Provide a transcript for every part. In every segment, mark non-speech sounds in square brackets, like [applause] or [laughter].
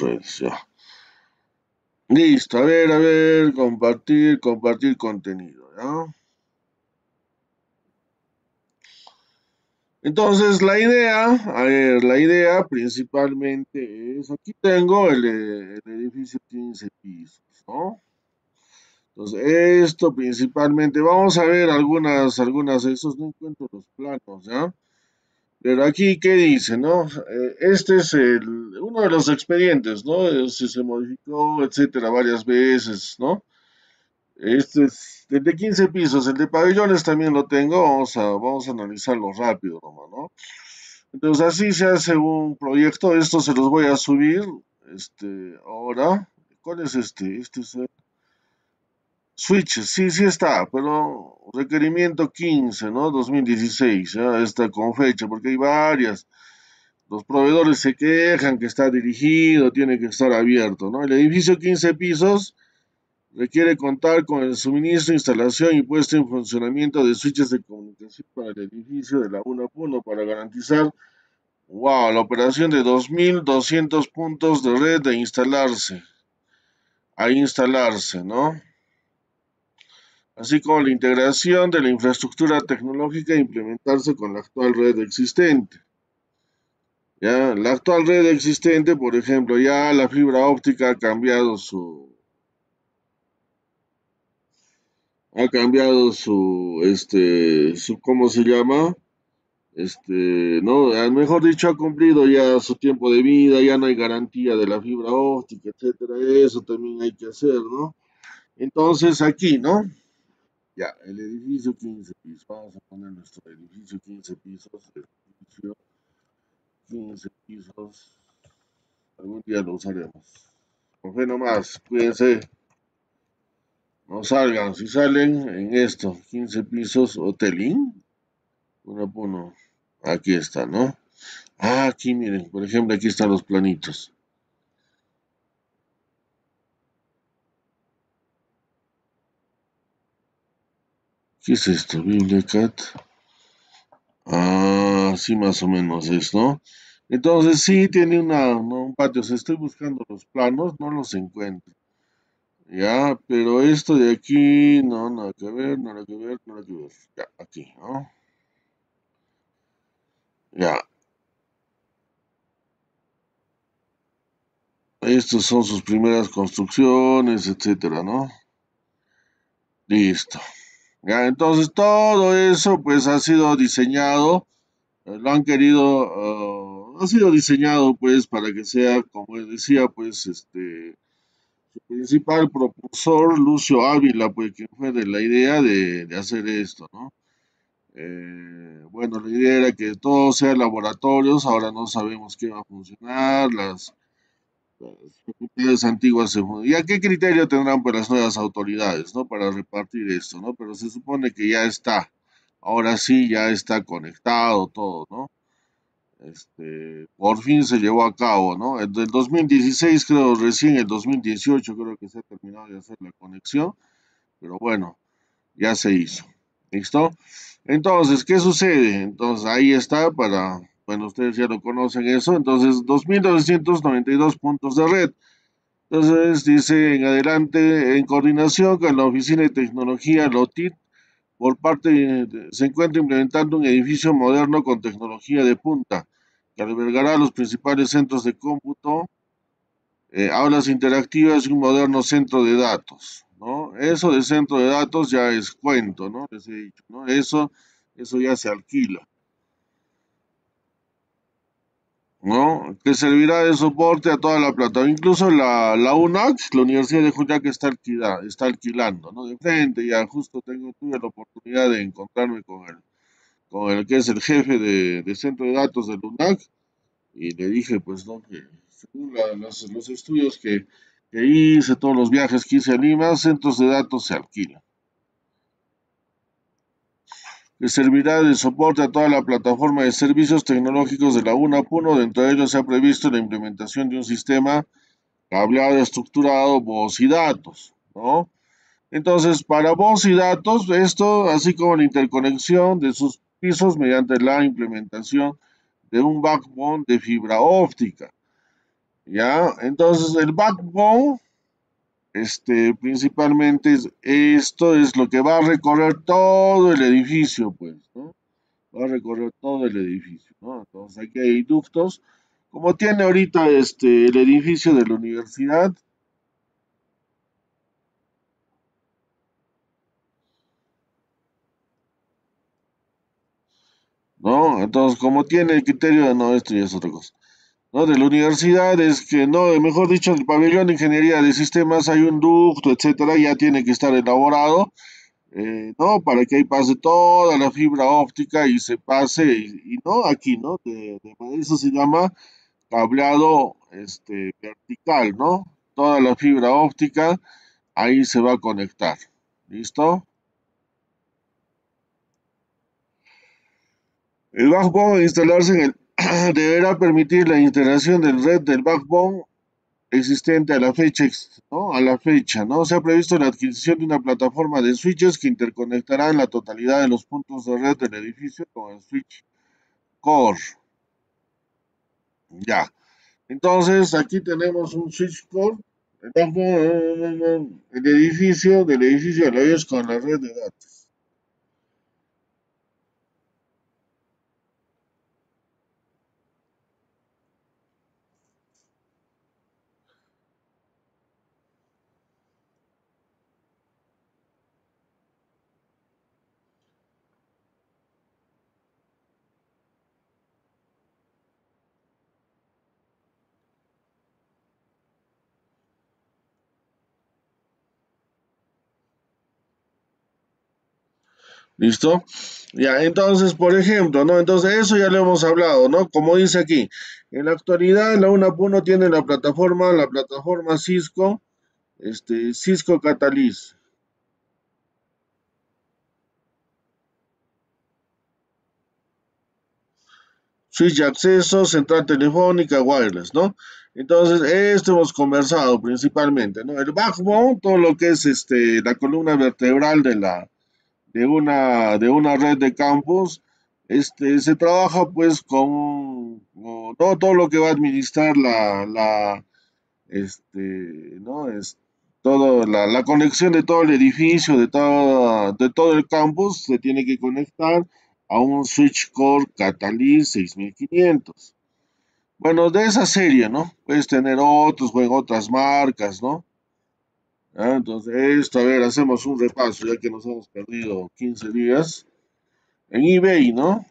ya. Listo, a ver, a ver, compartir, compartir contenido, ¿ya? Entonces, la idea, a ver, la idea principalmente es, aquí tengo el, el edificio 15 pisos, ¿no? Entonces, esto principalmente, vamos a ver algunas, algunas, esos no encuentro los planos, ¿ya? Pero aquí, ¿qué dice, no? Eh, este es el, uno de los expedientes, ¿no? Si se modificó, etcétera, varias veces, ¿no? Este es el de 15 pisos, el de pabellones también lo tengo, vamos a, vamos a analizarlo rápido nomás, ¿no? Entonces así se hace un proyecto, esto se los voy a subir, este, ahora, ¿cuál es este? Este es el Switch, sí, sí está, pero requerimiento 15, ¿no? 2016, ya está con fecha, porque hay varias. Los proveedores se quejan que está dirigido, tiene que estar abierto, ¿no? El edificio 15 pisos requiere contar con el suministro, instalación y puesta en funcionamiento de switches de comunicación para el edificio de la 1 para garantizar, wow, la operación de 2.200 puntos de red de instalarse, a instalarse, ¿no? Así como la integración de la infraestructura tecnológica e implementarse con la actual red existente. ¿Ya? La actual red existente, por ejemplo, ya la fibra óptica ha cambiado su ha cambiado su este su cómo se llama este no mejor dicho ha cumplido ya su tiempo de vida ya no hay garantía de la fibra óptica etcétera eso también hay que hacer no entonces aquí no ya, el edificio 15 pisos. Vamos a poner nuestro edificio 15 pisos. Edificio 15 pisos. Algún día lo usaremos. Con fe nomás, cuídense. No salgan, si salen en esto, 15 pisos, hotelín. Uno por uno. Aquí está, ¿no? Ah, aquí miren, por ejemplo, aquí están los planitos. ¿Qué es esto? BibliaCat. Ah, sí, más o menos es, ¿no? Entonces sí tiene una, un patio. O estoy buscando los planos, no los encuentro. Ya, pero esto de aquí, no, nada que ver, nada que ver, nada que ver. Ya, aquí, ¿no? Ya. Estos son sus primeras construcciones, etcétera, ¿no? Listo. ¿Ya? Entonces todo eso pues ha sido diseñado, eh, lo han querido, uh, ha sido diseñado pues para que sea, como decía pues este, su principal propulsor, Lucio Ávila, pues que fue de la idea de, de hacer esto, ¿no? Eh, bueno, la idea era que todo sea laboratorios, ahora no sabemos qué va a funcionar, las facultades antiguas ¿Y a qué criterio tendrán pues las nuevas autoridades, ¿no? Para repartir esto, ¿no? Pero se supone que ya está, ahora sí ya está conectado todo, ¿no? Este, por fin se llevó a cabo, ¿no? El 2016 creo, recién el 2018 creo que se ha terminado de hacer la conexión, pero bueno, ya se hizo, ¿listo? Entonces, ¿qué sucede? Entonces ahí está para bueno, ustedes ya lo conocen eso, entonces 2.992 puntos de red. Entonces dice en adelante, en coordinación con la Oficina de Tecnología LOTIT, por parte se encuentra implementando un edificio moderno con tecnología de punta, que albergará los principales centros de cómputo, eh, aulas interactivas y un moderno centro de datos. ¿no? Eso de centro de datos ya es cuento, ¿no? Les he dicho, ¿no? Eso, eso ya se alquila. ¿No? que servirá de soporte a toda la plata. Incluso la, la UNAC, la Universidad de Juliaca, está, está alquilando, ¿no? de frente, ya justo tengo, tuve la oportunidad de encontrarme con el, con el que es el jefe de, centro de datos del UNAC, y le dije, pues, ¿no? que según los, los, estudios que, que hice, todos los viajes que hice a Lima, centros de datos se alquilan que servirá de soporte a toda la plataforma de servicios tecnológicos de la UNAPUNO. Dentro de ellos se ha previsto la implementación de un sistema cableado estructurado, voz y datos, ¿no? Entonces, para voz y datos, esto, así como la interconexión de sus pisos mediante la implementación de un backbone de fibra óptica. ¿ya? Entonces el backbone, este, principalmente es, esto es lo que va a recorrer todo el edificio, pues, ¿no? Va a recorrer todo el edificio, ¿no? Entonces aquí hay ductos, como tiene ahorita este, el edificio de la universidad, ¿no? Entonces, como tiene el criterio de, no, esto ya es otra cosa. ¿No? de la universidad es que, no, mejor dicho, el pabellón de ingeniería de sistemas hay un ducto, etcétera, ya tiene que estar elaborado, eh, ¿no? Para que ahí pase toda la fibra óptica y se pase, y, no, aquí, ¿no? De, de- eso se llama cableado este, vertical, ¿no? Toda la fibra óptica ahí se va a conectar. ¿Listo? El backbone a instalarse en el [clears throat] deberá permitir la instalación del red del backbone existente a la fecha, ¿no? A la fecha, ¿no? Se ha previsto la adquisición de una plataforma de switches que interconectarán la totalidad de los puntos de red del edificio con el switch core. Ya. Entonces, aquí tenemos un switch core. El edificio, del edificio a la con la red de datos. ¿Listo? Ya, entonces, por ejemplo, ¿no? Entonces, eso ya lo hemos hablado, ¿no? Como dice aquí, en la actualidad la UNAP1 tiene la plataforma, la plataforma Cisco, este, Cisco Catalyst. Switch de acceso, central telefónica, wireless, ¿no? Entonces, esto hemos conversado principalmente, ¿no? El backbone, todo lo que es este, la columna vertebral de la, de una, de una red de campus, este, se trabaja pues con, todo, todo lo que va a administrar la, este, ¿no? Es todo, la, la conexión de todo el edificio, de todo, de todo el campus, se tiene que conectar a un switch core Catalyst 6500. Bueno, de esa serie, ¿no? Puedes tener otros, bueno, otras marcas, ¿no? Ah, Entonces, a ver, hacemos un repaso, ya que nos hemos perdido 15 días. En eBay, ¿no?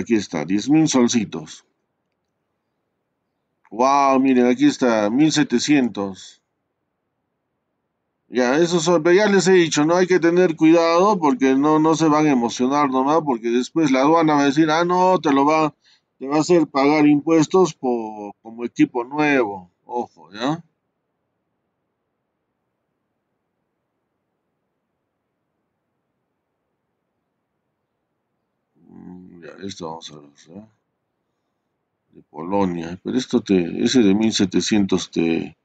Aquí está, 10 mil solcitos. Wow, miren, aquí está, 1700. Ya, eso son, ya les he dicho, no hay que tener cuidado porque no, no se van a emocionar nomás, porque después la aduana va a decir, ah, no, te lo va, te va a hacer pagar impuestos por, como equipo nuevo. Ojo, ¿ya? Mm, Ya, esto vamos a ver, ¿ya? De Polonia, pero esto te, ese de 1700 te,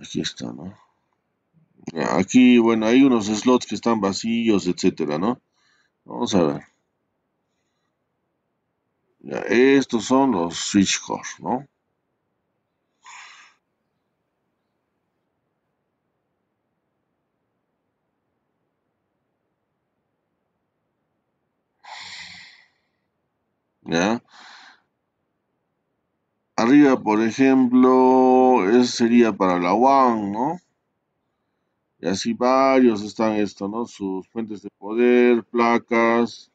aquí está, ¿no? Aquí, bueno, hay unos slots que están vacíos, etcétera, ¿no? Vamos a ver. Estos son los switch core, ¿no? ¿Ya? Arriba, por ejemplo, ese sería para la WAN, ¿no? Y así varios están esto, ¿no? Sus fuentes de poder, placas,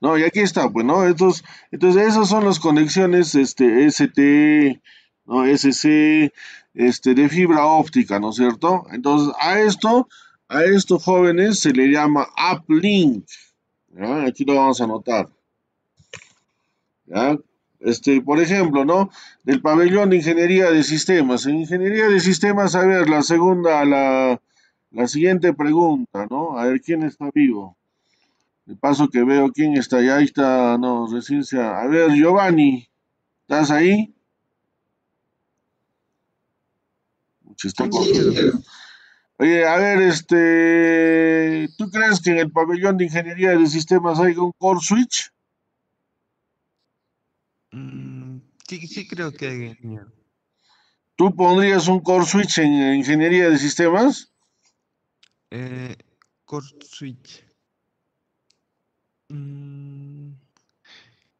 No, y aquí está, pues, ¿no? Estos, entonces, esas son las conexiones, este, ST, ¿no? SC, este, de fibra óptica, ¿no es cierto? Entonces, a esto, a estos jóvenes se le llama uplink. Aquí lo vamos a anotar. ¿ya? Este, por ejemplo, ¿no? Del pabellón de ingeniería de sistemas. En ingeniería de sistemas, a ver, la segunda, la, la siguiente pregunta, ¿no? A ver, ¿quién está vivo? De paso que veo quién está ahí está, no, residencia. A ver, Giovanni, ¿estás ahí? Oye, a ver, este, ¿tú crees que en el pabellón de ingeniería de sistemas hay un core switch? Mm, sí, sí creo que hay, ¿Tú pondrías un core switch en ingeniería de sistemas? Eh, core switch. Mm,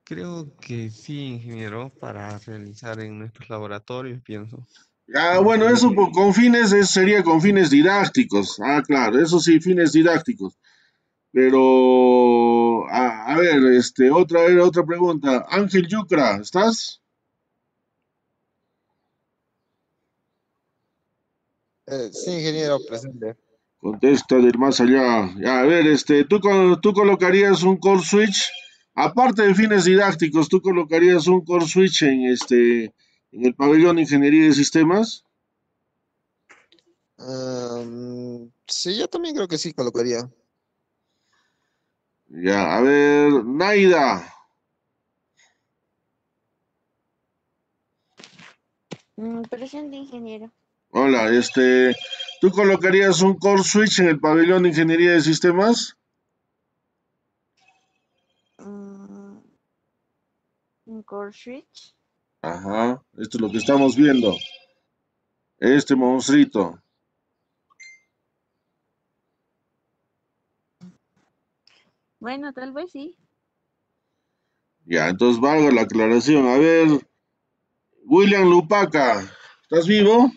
creo que sí, ingeniero, para realizar en nuestros laboratorios, pienso. Ah, bueno, eso con fines, eso sería con fines didácticos. Ah, claro, eso sí, fines didácticos. Pero, a, ver, este, otra, otra pregunta. Ángel Yucra, ¿estás? Eh, sí, ingeniero, presente. Contesta del más allá. Ya, a ver, este, ¿tú, ¿tú colocarías un core switch? Aparte de fines didácticos, ¿tú colocarías un core switch en este en el pabellón de Ingeniería de Sistemas? sí, yo también creo que sí colocaría. Ya, a ver, Naida. Mm, presente, ingeniero. Hola, este, ¿tú colocarías un core switch en el pabellón de Ingeniería de Sistemas? Mm, ¿Un core switch? Ajá, esto es lo que estamos viendo. Este monstruito. Bueno, tal vez sí. Ya, entonces valga la aclaración. A ver, William Lupaca, ¿estás vivo?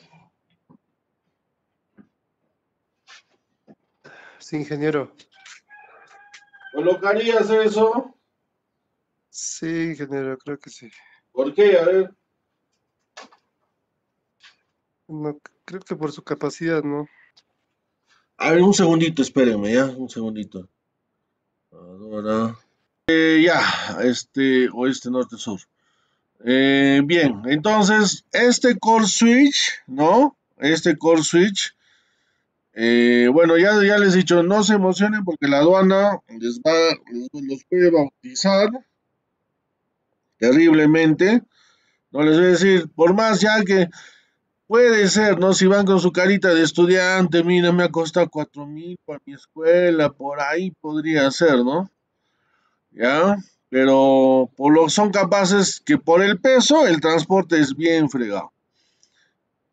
Sí, ingeniero. ¿Colocarías eso? Sí, ingeniero, creo que sí. ¿Por qué? A ver. No, creo que por su capacidad, ¿no? A ver, un segundito, espérenme, ya, un segundito. Ahora. Eh, ya, este, oeste, norte, sur. Eh, bien, entonces, este core switch, ¿no? Este core switch, eh, bueno, ya, ya les he dicho, no se emocionen porque la aduana les va, les, los puede bautizar, terriblemente. No les voy a decir, por más ya que puede ser, ¿no? Si van con su carita de estudiante, mira, me ha costado cuatro mil para mi escuela, por ahí podría ser, ¿no? ¿Ya? Pero por lo son capaces que por el peso el transporte es bien fregado.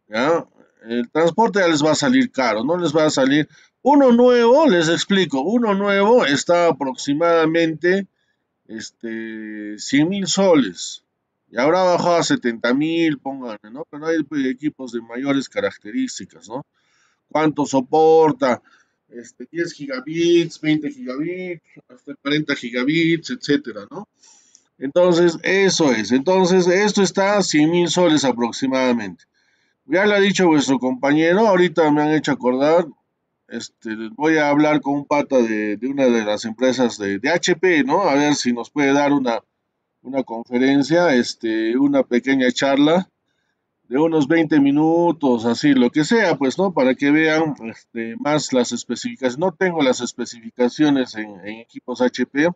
¿Ya? El transporte ya les va a salir caro, no les va a salir. Uno nuevo, les explico, uno nuevo está aproximadamente este, 100 mil soles. Y ahora bajado a 70 mil, pongan, ¿no? Pero hay pues, equipos de mayores características, ¿no? ¿Cuánto soporta? Este, 10 gigabits, 20 gigabits, hasta 40 gigabits, etcétera, ¿no? Entonces, eso es. Entonces, esto está a 100 mil soles aproximadamente. Ya lo ha dicho vuestro compañero, ahorita me han hecho acordar, este, voy a hablar con un pata de, una de las empresas de, HP, ¿no? A ver si nos puede dar una, una conferencia, este, una pequeña charla de unos 20 minutos, así, lo que sea, pues, ¿no? Para que vean este, más las especificaciones. No tengo las especificaciones en, en, equipos HP,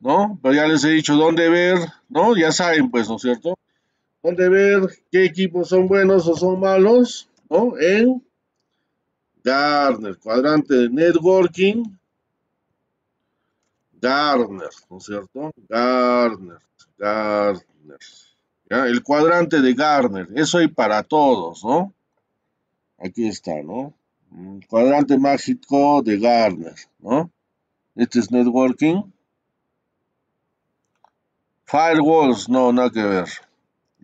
¿no? Pero ya les he dicho dónde ver, ¿no? Ya saben, pues, ¿no es cierto? Dónde ver qué equipos son buenos o son malos, ¿no? En Garner, cuadrante de networking. Garner, ¿no es cierto? Garner, Garner. El cuadrante de Garner, eso hay para todos, ¿no? Aquí está, ¿no? cuadrante mágico de Garner, ¿no? Este es networking. Firewalls, no, nada que ver.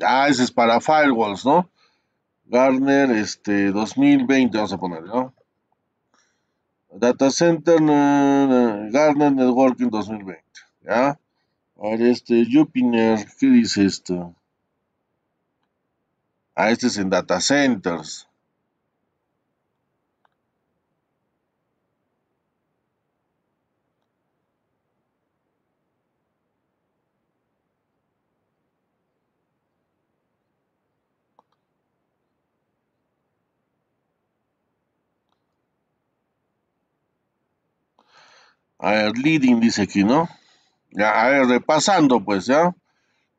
Ah, ese es para firewalls, ¿no? Garner, este, 2020, vamos a poner, ¿no? Data Center, Garner Networking 2020, ¿ya? A ver, este, Jupiter, ¿qué dice esto? Ah, este es en Data Centers. A ver, leading dice aquí, ¿no? A ver, repasando pues, ¿ya?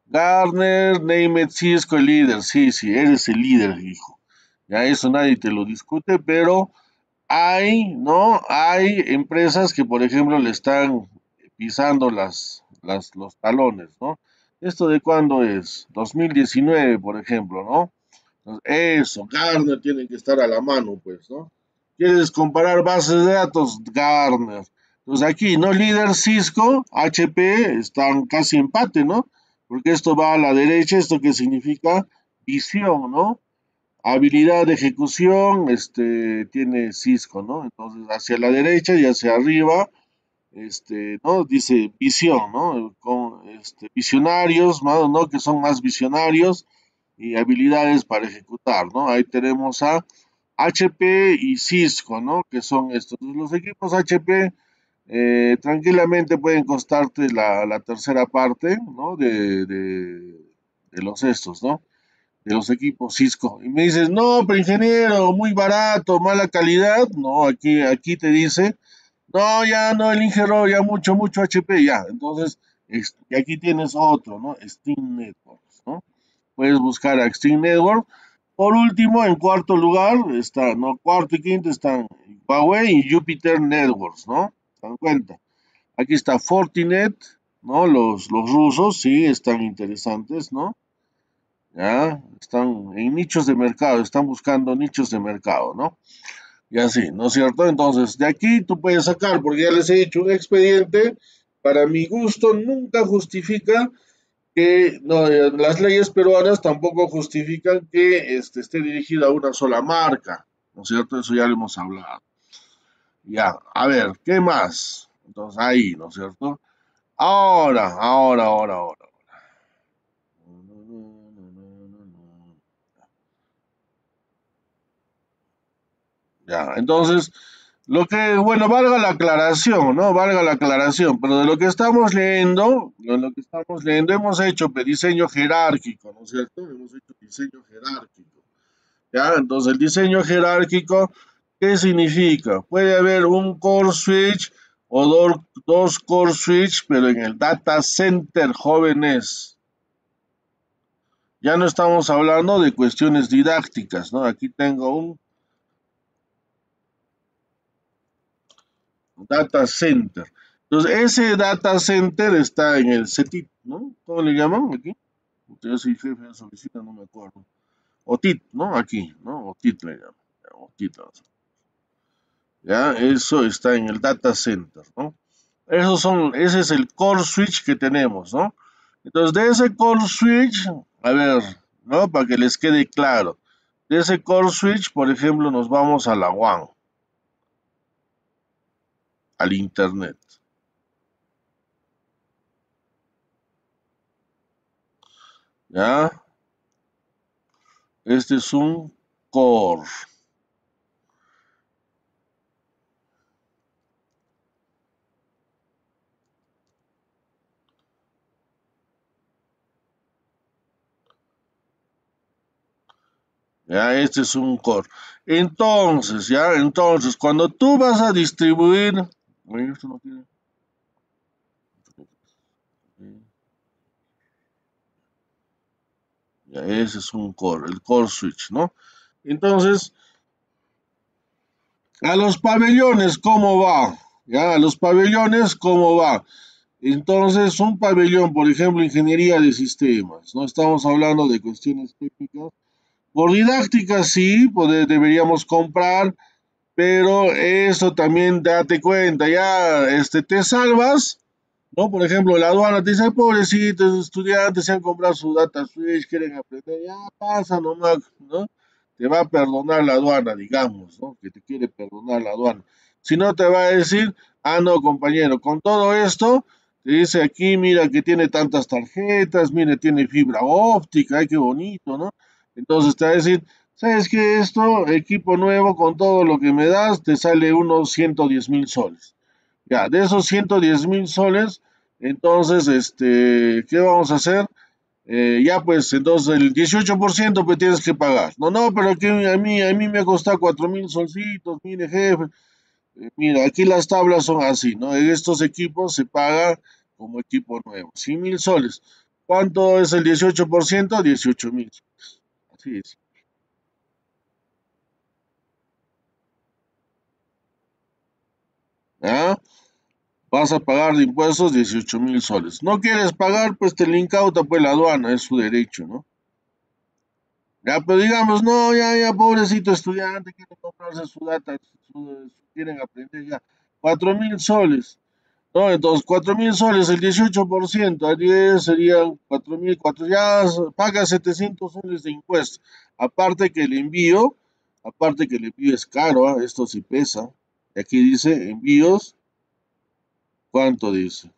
Garner, Neymet, Cisco, el líder. Sí, sí, eres el líder, hijo. Ya eso nadie te lo discute, pero hay, ¿no? Hay empresas que, por ejemplo, le están pisando las, las, los talones, ¿no? ¿Esto de cuándo es? 2019, por ejemplo, ¿no? eso, Garner tiene que estar a la mano, pues, ¿no? ¿Quieres comparar bases de datos? Garner. Entonces aquí, ¿no? Líder Cisco, HP, están casi empate, ¿no? Porque esto va a la derecha, esto que significa visión, ¿no? Habilidad de ejecución, este, tiene Cisco, ¿no? Entonces, hacia la derecha y hacia arriba, este, ¿no? Dice visión, ¿no? Con, este, visionarios, ¿no? Que son más visionarios y habilidades para ejecutar, ¿no? Ahí tenemos a HP y Cisco, ¿no? Que son estos. Los equipos HP eh, tranquilamente pueden costarte la, tercera parte, ¿no? De, los estos, ¿no? de los equipos Cisco. Y me dices, no, pero ingeniero, muy barato, mala calidad. No, aquí, aquí te dice, no, ya no, el ingeniero, ya mucho, mucho HP, ya. Entonces, y aquí tienes otro, ¿no? Steam Networks, ¿no? Puedes buscar a Steam Network. Por último, en cuarto lugar, está, ¿no? Cuarto y quinto están Huawei y Jupiter Networks, ¿no? ¿Se dan cuenta? Aquí está Fortinet, ¿no? Los, los rusos, sí, están interesantes, ¿no? ¿ya? Están en nichos de mercado, están buscando nichos de mercado, ¿no? Y así, ¿no es cierto? Entonces, de aquí tú puedes sacar, porque ya les he dicho, un expediente, para mi gusto, nunca justifica que no, las leyes peruanas tampoco justifican que este, esté dirigida a una sola marca, ¿no es cierto? Eso ya lo hemos hablado. Ya, a ver, ¿qué más? Entonces, ahí, ¿no es cierto? Ahora, ahora, ahora, ahora. Ya, entonces, lo que, bueno, valga la aclaración, ¿no? Valga la aclaración, pero de lo que estamos leyendo, de lo que estamos leyendo, hemos hecho diseño jerárquico, ¿no es cierto? Hemos hecho diseño jerárquico. ¿Ya? Entonces, el diseño jerárquico, ¿qué significa? Puede haber un core switch o dos core switch, pero en el data center jóvenes. Ya no estamos hablando de cuestiones didácticas, ¿no? Aquí tengo un data center. Entonces, ese data center está en el CETIT, ¿no? ¿Cómo le llaman aquí? Yo soy jefe de oficina, no me acuerdo. OTIT, ¿no? Aquí, ¿no? OTIT le llaman. OTIT. Ya, eso está en el data center, ¿no? Esos son, ese es el core switch que tenemos, ¿no? Entonces, de ese core switch, a ver, ¿no? Para que les quede claro. De ese core switch, por ejemplo, nos vamos a la WAN al Internet. ¿Ya? Este es un core. Ya, este es un core. Entonces, ya, entonces, cuando tú vas a distribuir ya, ese es un core, el core switch, ¿no? Entonces, a los pabellones, ¿cómo va? Ya, a los pabellones, ¿cómo va? Entonces, un pabellón, por ejemplo, ingeniería de sistemas, no estamos hablando de cuestiones técnicas. Por didáctica, sí, pues deberíamos comprar pero eso también date cuenta, ya este, te salvas, ¿no? Por ejemplo, la aduana te dice, pobrecitos estudiantes se han comprado su data switch, quieren aprender, ya pasa nomás, ¿no? Te va a perdonar la aduana, digamos, ¿no? Que te quiere perdonar la aduana. Si no, te va a decir, ah, no, compañero, con todo esto, te dice aquí, mira que tiene tantas tarjetas, mire, tiene fibra óptica, ay, qué bonito, ¿no? Entonces te va a decir, ¿Sabes qué? Esto, equipo nuevo, con todo lo que me das, te sale unos 110 mil soles. Ya, de esos 110 mil soles, entonces, este, ¿qué vamos a hacer? Eh, ya pues, entonces el 18% pues tienes que pagar. No, no, pero que a mí, a mí me ha costado 4 mil solcitos, mire jefe. Eh, mira, aquí las tablas son así, ¿no? En estos equipos se paga como equipo nuevo, 100 mil soles. ¿Cuánto es el 18%? 18 mil soles. Así. ¿Ya? Vas a pagar de impuestos 18 mil soles. No quieres pagar, pues te le incauta pues la aduana, es su derecho, ¿no? Ya, pero digamos, no, ya, ya, pobrecito estudiante, quiere comprarse su data, su- quieren aprender ya. 4 mil soles. No, entonces 4 mil soles, el 18%, a 10 serían 4 mil, 4, ya paga 700 soles de impuestos. Aparte que el envío, aparte que el envío es caro, ¿ah? esto sí pesa. Y aquí dice envíos, ¿cuánto dice?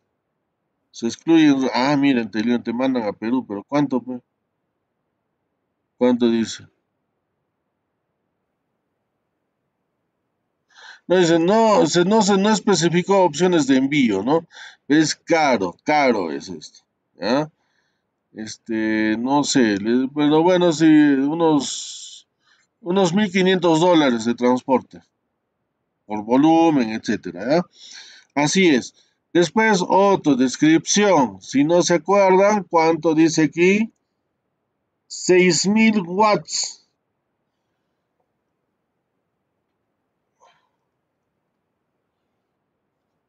Se excluyen, ah, miren, te, te mandan a Perú, pero ¿cuánto? ¿Cuánto dice? No dice, no, se, no, se, no especificó opciones de envío, ¿no? Es caro, caro es esto. Este, no sé, pero bueno, sí, unos, unos 1.500 dólares de transporte, por volumen, etcétera. Así es. Después, otro, descripción. Si no se acuerdan, ¿cuánto dice aquí? 6.000 watts.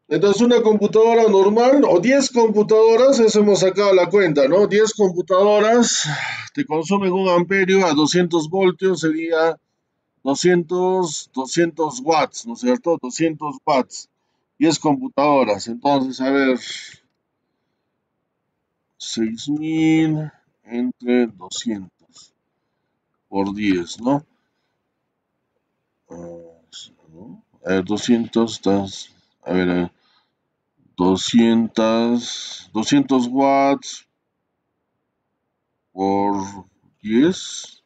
Entonces, una computadora normal o 10 computadoras, eso hemos sacado la cuenta, ¿no? 10 computadoras te consumen un amperio a 200 voltios, sería 200, 200 watts, ¿no es cierto? 200 watts, 10 computadoras. Entonces, a ver, 6000 entre 200 por 10, ¿no? Ah, ¿no? A ver, 200, estás, a ver, a ver. 200, 200 watts por 10,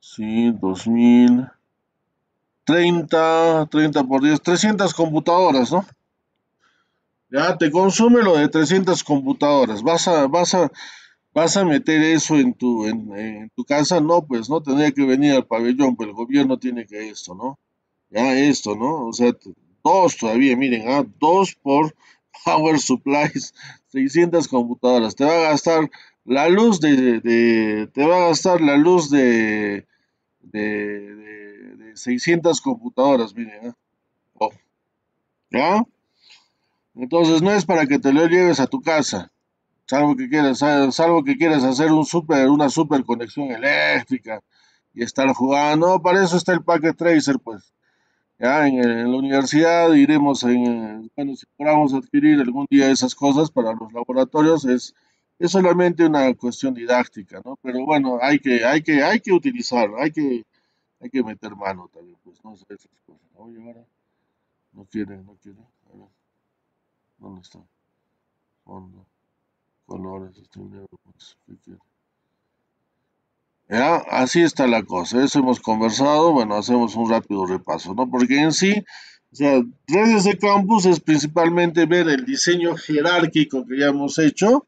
sí, 2000, 30, 30 por 10, 300 computadoras, ¿no? Ya te consume lo de 300 computadoras. Vas a, vas a, vas a meter eso en tu, en, en tu casa, no, pues no tendría que venir al pabellón, pues el gobierno tiene que esto, ¿no? Ya esto, ¿no? O sea, dos todavía, miren, ah, dos por Power Supplies, [laughs] 600 computadoras. Te va a gastar la luz de, te va a gastar la luz de, de, de, de 600 computadoras, miren, ah. Oh, ¿ya? Entonces no es para que te lo lleves a tu casa, salvo que quieras, sal- salvo que quieras hacer una super conexión eléctrica y estar jugando. No, para eso está el Packet Tracer, pues. Ya en, la universidad iremos, en, eh, bueno, si podamos adquirir algún día esas cosas para los laboratorios, es, es solamente una cuestión didáctica, ¿no? Pero bueno, hay que, hay que, hay que utilizar, hay que, hay que meter mano también, pues, no sé, esas cosas. Oye, ahora no quiere, no quiere. A ver, ¿dónde está? Fondo, colores, este negro, pues, ¿qué quiere? Así está la cosa, eso hemos conversado, bueno, hacemos un rápido repaso, ¿no? Porque en sí, o sea, redes de campus es principalmente ver el diseño jerárquico que ya hemos hecho,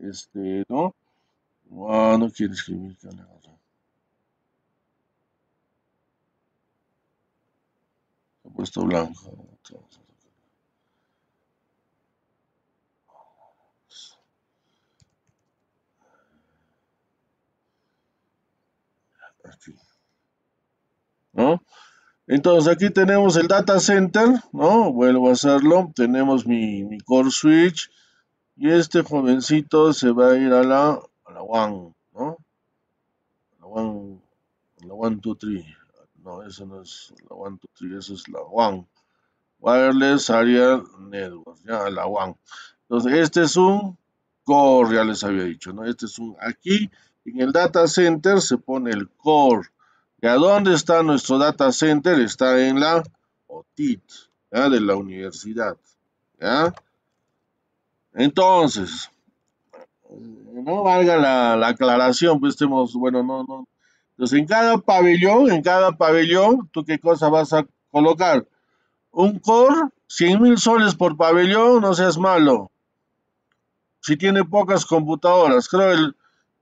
este, ¿no? Ah, no quiere escribir. Se ha puesto blanco. Aquí, ¿no? Entonces aquí tenemos el data center, ¿no? Vuelvo a hacerlo. Tenemos mi, core switch y este jovencito se va a ir a la, a la one, ¿no? La one, la one, two, three. No, eso no es la one, two, three, eso es la one. Wireless Area Network, ya, la one. Entonces este es un core, ya les había dicho, ¿no? Este es un, aquí en el data center se pone el core. ¿Y a dónde está nuestro data center? Está en la OTIT, ¿ya? De la universidad, ¿ya? Entonces, no valga la, la aclaración, pues estemos, bueno, no, no. Entonces, en cada pabellón, en cada pabellón, ¿tú qué cosa vas a colocar? Un core, 100 mil soles por pabellón, no seas malo. Si tiene pocas computadoras, creo el,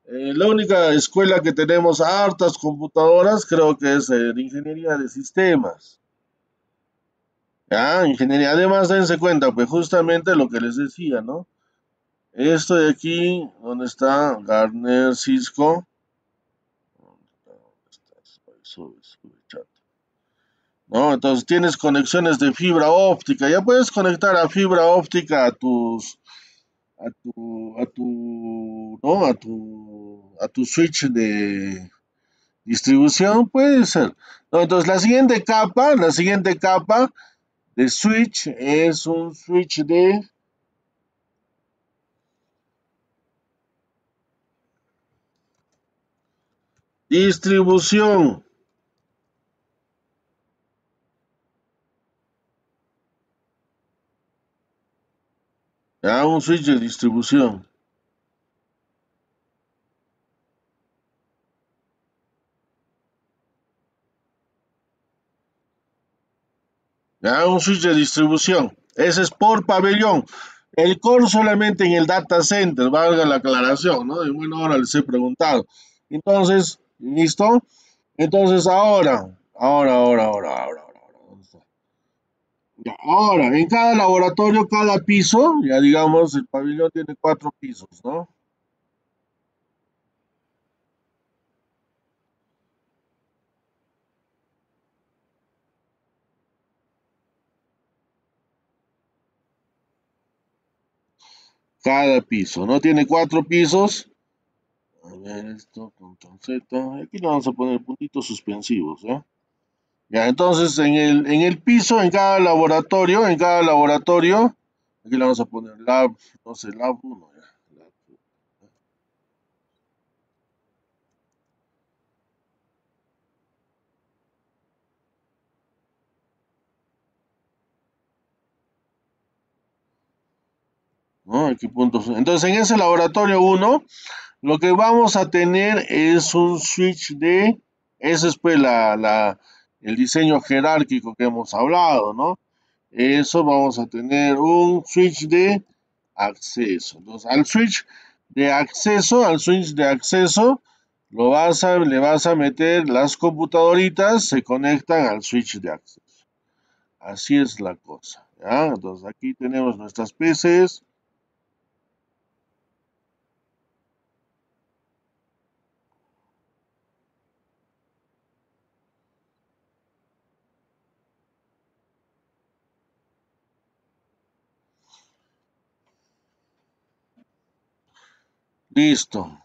eh, la única escuela que tenemos hartas computadoras, creo que es eh, de ingeniería de sistemas. Ya, ingeniería. Además, dense cuenta, pues justamente lo que les decía, ¿no? Esto de aquí, donde está Garner Cisco. ¿No? Entonces tienes conexiones de fibra óptica. Ya puedes conectar a fibra óptica a tus, a tu, a tu, ¿no? A tu, a tu switch de distribución, puede ser. Entonces la siguiente capa, la siguiente capa de switch es un switch de distribución. Ya, un switch de distribución. Ya, un switch de distribución. Ese es por pabellón. El core solamente en el data center, valga la aclaración, ¿no? Y bueno, ahora les he preguntado. Entonces, ¿listo? Entonces, ahora, ahora, ahora, ahora, ahora, ahora. Ya, ahora, en cada laboratorio, cada piso, ya digamos, el pabellón tiene cuatro pisos, ¿no? Cada piso, ¿no? Tiene cuatro pisos. A ver, esto, control Z. Aquí le vamos a poner puntitos suspensivos, ¿ya? Ya, entonces en el, en el piso, en cada laboratorio, en cada laboratorio, aquí le vamos a poner lab, no sé, lab 1, Entonces en ese laboratorio 1, lo que vamos a tener es un switch de, ese es pues la, el diseño jerárquico que hemos hablado, ¿no? Eso vamos a tener un switch de acceso. Entonces, al switch de acceso, al switch de acceso, lo vas a, le vas a meter las computadoritas, se conectan al switch de acceso. Así es la cosa. Entonces, aquí tenemos nuestras PCs. Listo.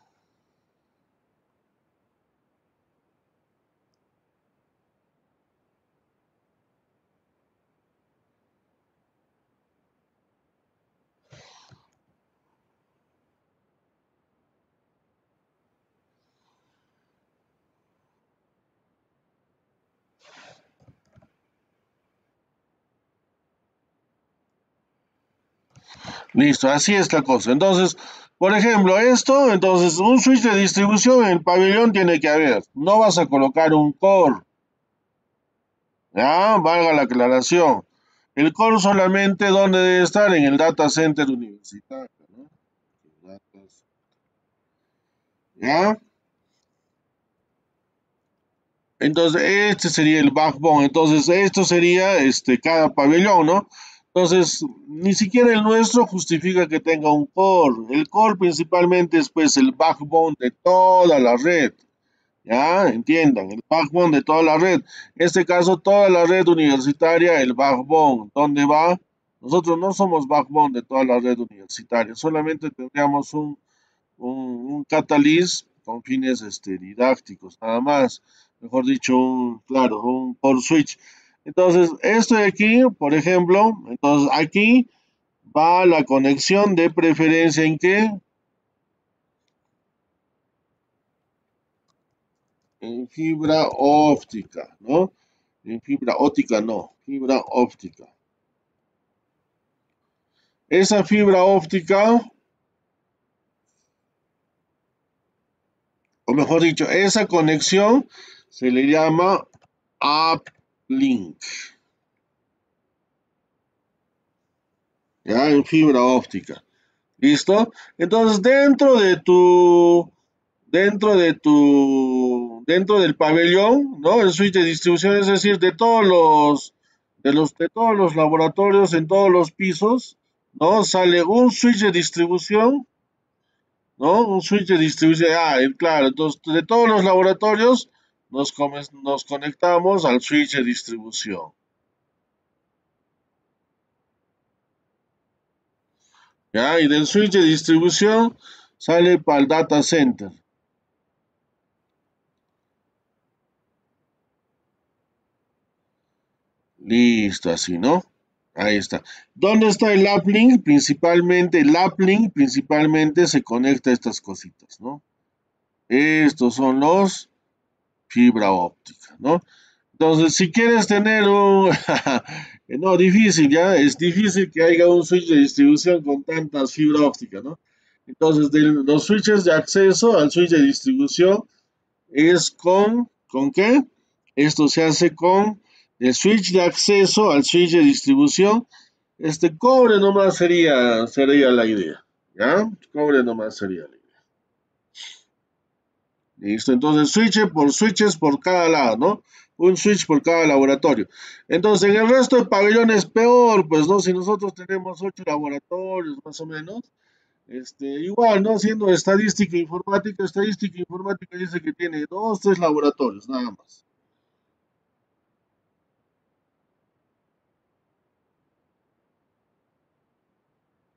Listo, así es la cosa. Entonces, por ejemplo, esto, entonces, un switch de distribución en el pabellón tiene que haber. No vas a colocar un core. ¿Ya? Valga la aclaración. El core solamente, ¿dónde debe estar? En el data center universitario. ¿no? ¿Ya? Entonces, este sería el backbone. Entonces, esto sería este, cada pabellón, ¿no? Entonces, ni siquiera el nuestro justifica que tenga un core. El core principalmente es pues el backbone de toda la red. ¿Ya? Entiendan, el backbone de toda la red. En este caso, toda la red universitaria, el backbone. ¿Dónde va? Nosotros no somos backbone de toda la red universitaria. Solamente tendríamos un, un, catalyst con fines este, didácticos, nada más. Mejor dicho, un, claro, un core switch. Entonces, esto de aquí, por ejemplo, entonces aquí va la conexión de preferencia en qué? En fibra óptica, ¿no? En fibra óptica no, fibra óptica. Esa fibra óptica, o mejor dicho, esa conexión se le llama uplink. Ya, en fibra óptica. ¿Listo? Entonces, dentro de tu, dentro de tu, dentro del pabellón, ¿no? El switch de distribución, es decir, de todos los, de los de todos los laboratorios en todos los pisos, ¿no? Sale un switch de distribución, ¿no? Un switch de distribución, ah, claro, entonces de todos los laboratorios nos, nos conectamos al switch de distribución. ¿Ya? Y del switch de distribución sale para el data center. Listo, así, ¿no? Ahí está. ¿Dónde está el uplink? Principalmente, el uplink principalmente se conecta a estas cositas, ¿no? Estos son los fibra óptica, ¿no? Entonces, si quieres tener un... [laughs] no, difícil, ya, es difícil que haya un switch de distribución con tantas fibra óptica, ¿no? Entonces, de los switches de acceso al switch de distribución es con, ¿con qué? Esto se hace con el switch de acceso al switch de distribución. Este cobre nomás sería, sería la idea, ¿ya? Cobre nomás sería la idea. Listo, entonces switch por switches por cada lado, ¿no? Un switch por cada laboratorio. Entonces, en el resto de pabellones peor, pues, ¿no? Si nosotros tenemos ocho laboratorios, más o menos, este, igual, ¿no? Siendo estadística informática, estadística informática dice que tiene dos, tres laboratorios, nada más.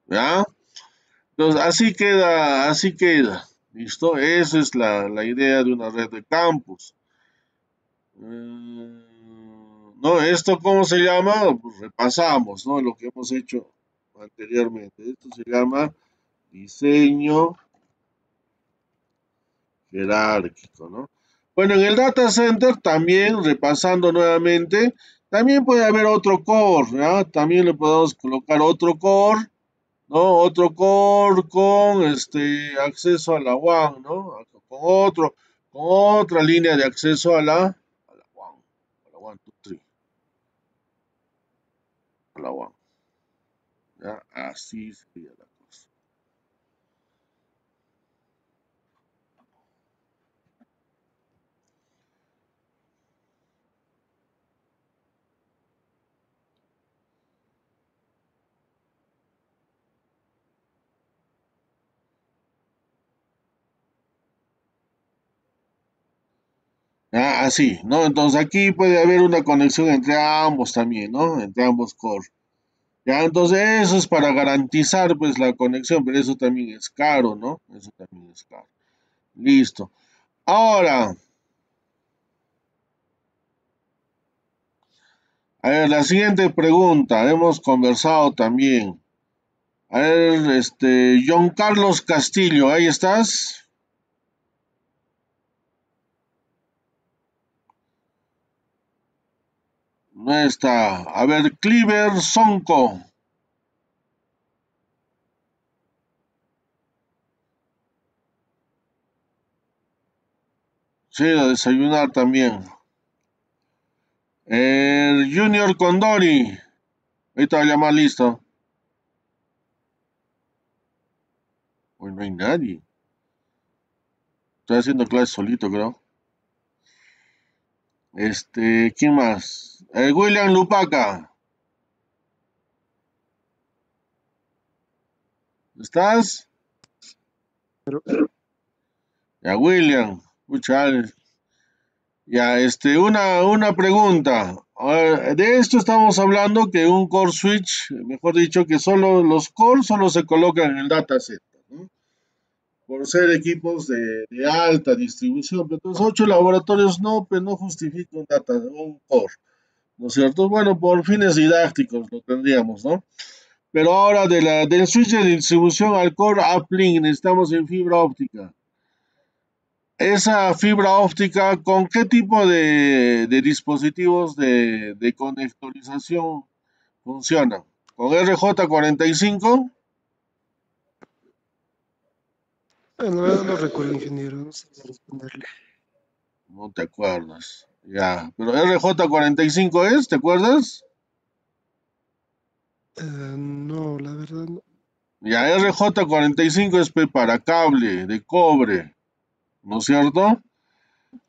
¿Ya? Entonces, así queda, así queda. ¿Listo? Esa es la, la idea de una red de campus. Mm, ¿No? ¿Esto cómo se llama? Pues repasamos, ¿no? Lo que hemos hecho anteriormente. Esto se llama diseño jerárquico, ¿no? Bueno, en el data center también, repasando nuevamente, también puede haber otro core, ¿ya? También le podemos colocar otro core, ¿no? Otro core con este acceso a la WAN, ¿no? Con otro, con otra línea de acceso a la, a la WAN, a la WAN 2, 3, a la WAN. ¿Ya? Así sería Ah, así, ¿no? Entonces aquí puede haber una conexión entre ambos también, ¿no? Entre ambos core. Ya, entonces eso es para garantizar pues la conexión, pero eso también es caro, ¿no? Eso también es caro. Listo. Ahora, a ver, la siguiente pregunta, hemos conversado también. A ver, este, John Carlos Castillo, ¿ahí estás? No está. A ver, Cliver Sonco. Sí, a desayunar también. El Junior Condori. Ahorita va a llamar listo. Hoy no hay nadie. Estoy haciendo clases solito, creo. Este, ¿quién más? El William Lupaca. ¿Estás? Pero- Ya, William. Pucha, Ya, este, una, una pregunta. Ver, de esto estamos hablando que un core switch, mejor dicho, que solo los cores solo se colocan en el dataset. Por ser equipos de, de alta distribución. Pero entonces, ocho laboratorios no, pues no justifica un data, un core, ¿no es cierto? Bueno, por fines didácticos lo tendríamos, ¿no? Pero ahora de la, del switch de distribución al core uplink necesitamos en fibra óptica esa fibra óptica, ¿con qué tipo de, de dispositivos de, de conectorización funciona? ¿Con RJ45? Verdad no recuerdo, ingeniero, no sé responderle. No te acuerdas. Ya, pero RJ45 es, ¿te acuerdas? Eh, no, la verdad no. Ya, RJ45 es para cable de cobre, ¿no es cierto?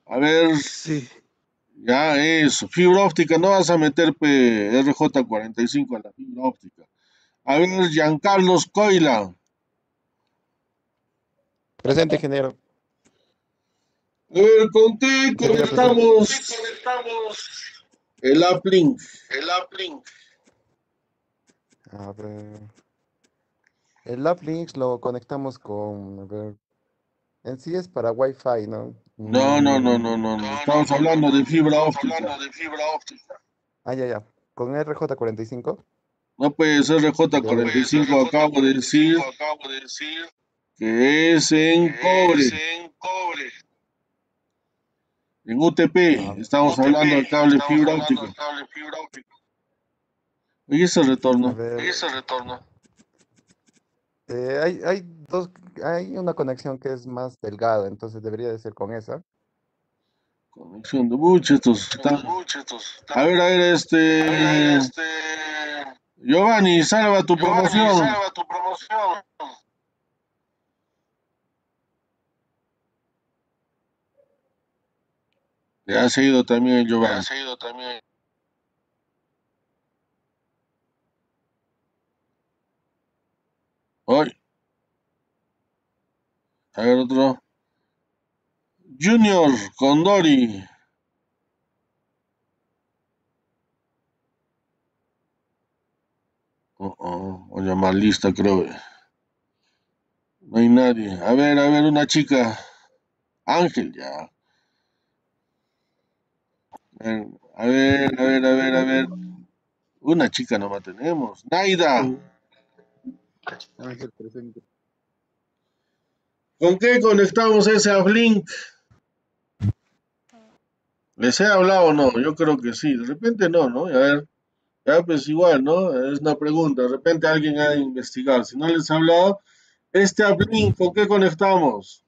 A ver, Sí, Ya, eso. Fibra óptica, no vas a meter pe, RJ45 a la fibra óptica. A ver, Giancarlos Coila. Presente, ingeniero. A ver, ¿con qué Ingeniero, conectamos el uplink? El uplink. A ver. El Uplinks lo conectamos con, a ver, en sí es para Wi-Fi, ¿no? No, no, no, no, no, No, Estamos no, hablando de fibra Estamos óptica. hablando de fibra óptica. Ah, ya, ya. Con RJ45. No puede ser Pues RJ45, acabo de decir acabo de decir que es en que cobre, es en cobre. en UTP. Estamos UTP, hablando del cable fibra óptica. ¿Y ese A retorno? ver, ¿Y ese retorno? eh, hay, hay dos, hay una conexión que es más delgada, entonces debería de ser con esa. Conexión de buche, estos están. Mucho estos. A ver, a ver, este. Este. Giovanni, salva tu Giovanni, promoción. salva tu promoción. Se ha ido también Giovanni. ha seguido también. Hoy. A ver, otro. Junior Condori. Oh, oh, voy a llamar lista, creo. No hay nadie. A ver, a ver, una chica. Ángel, ya. A ver, a ver, a ver, a ver. Una chica nomás tenemos. Naida. Presente. ¿Con qué conectamos ese uplink? ¿Les he hablado o no? Yo creo que sí. De repente no, ¿no? A ver, ya pues igual, ¿no? Es una pregunta. De repente alguien ha de investigar. Si no les he hablado, este uplink, ¿con qué conectamos?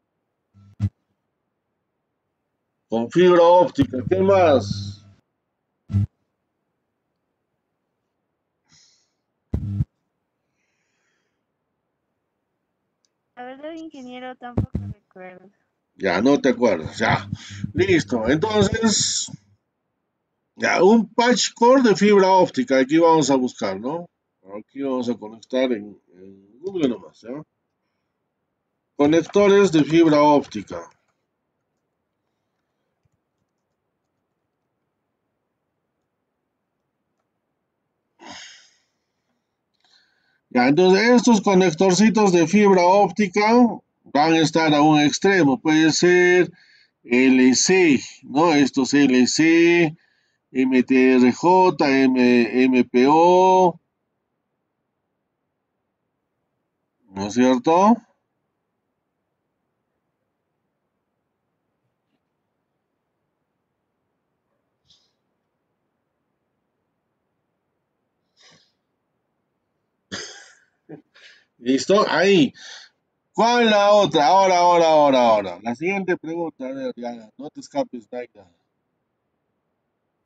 Con fibra óptica. ¿Qué más? La verdad, ingeniero, tampoco recuerdo. Ya, no te acuerdas. Ya. Listo. Entonces, ya, un patch core de fibra óptica. Aquí vamos a buscar, ¿no? Aquí vamos a conectar en, en Google nomás, ¿ya? Conectores de fibra óptica. Entonces estos conectorcitos de fibra óptica van a estar a un extremo. Puede ser LC, ¿no? Estos LC, MTRJ, M- MPO, ¿no es cierto? ¿Listo? Ahí. ¿Cuál la otra? Ahora, ahora, ahora, ahora. La siguiente pregunta, a ver, ya, no te escapes, Naida.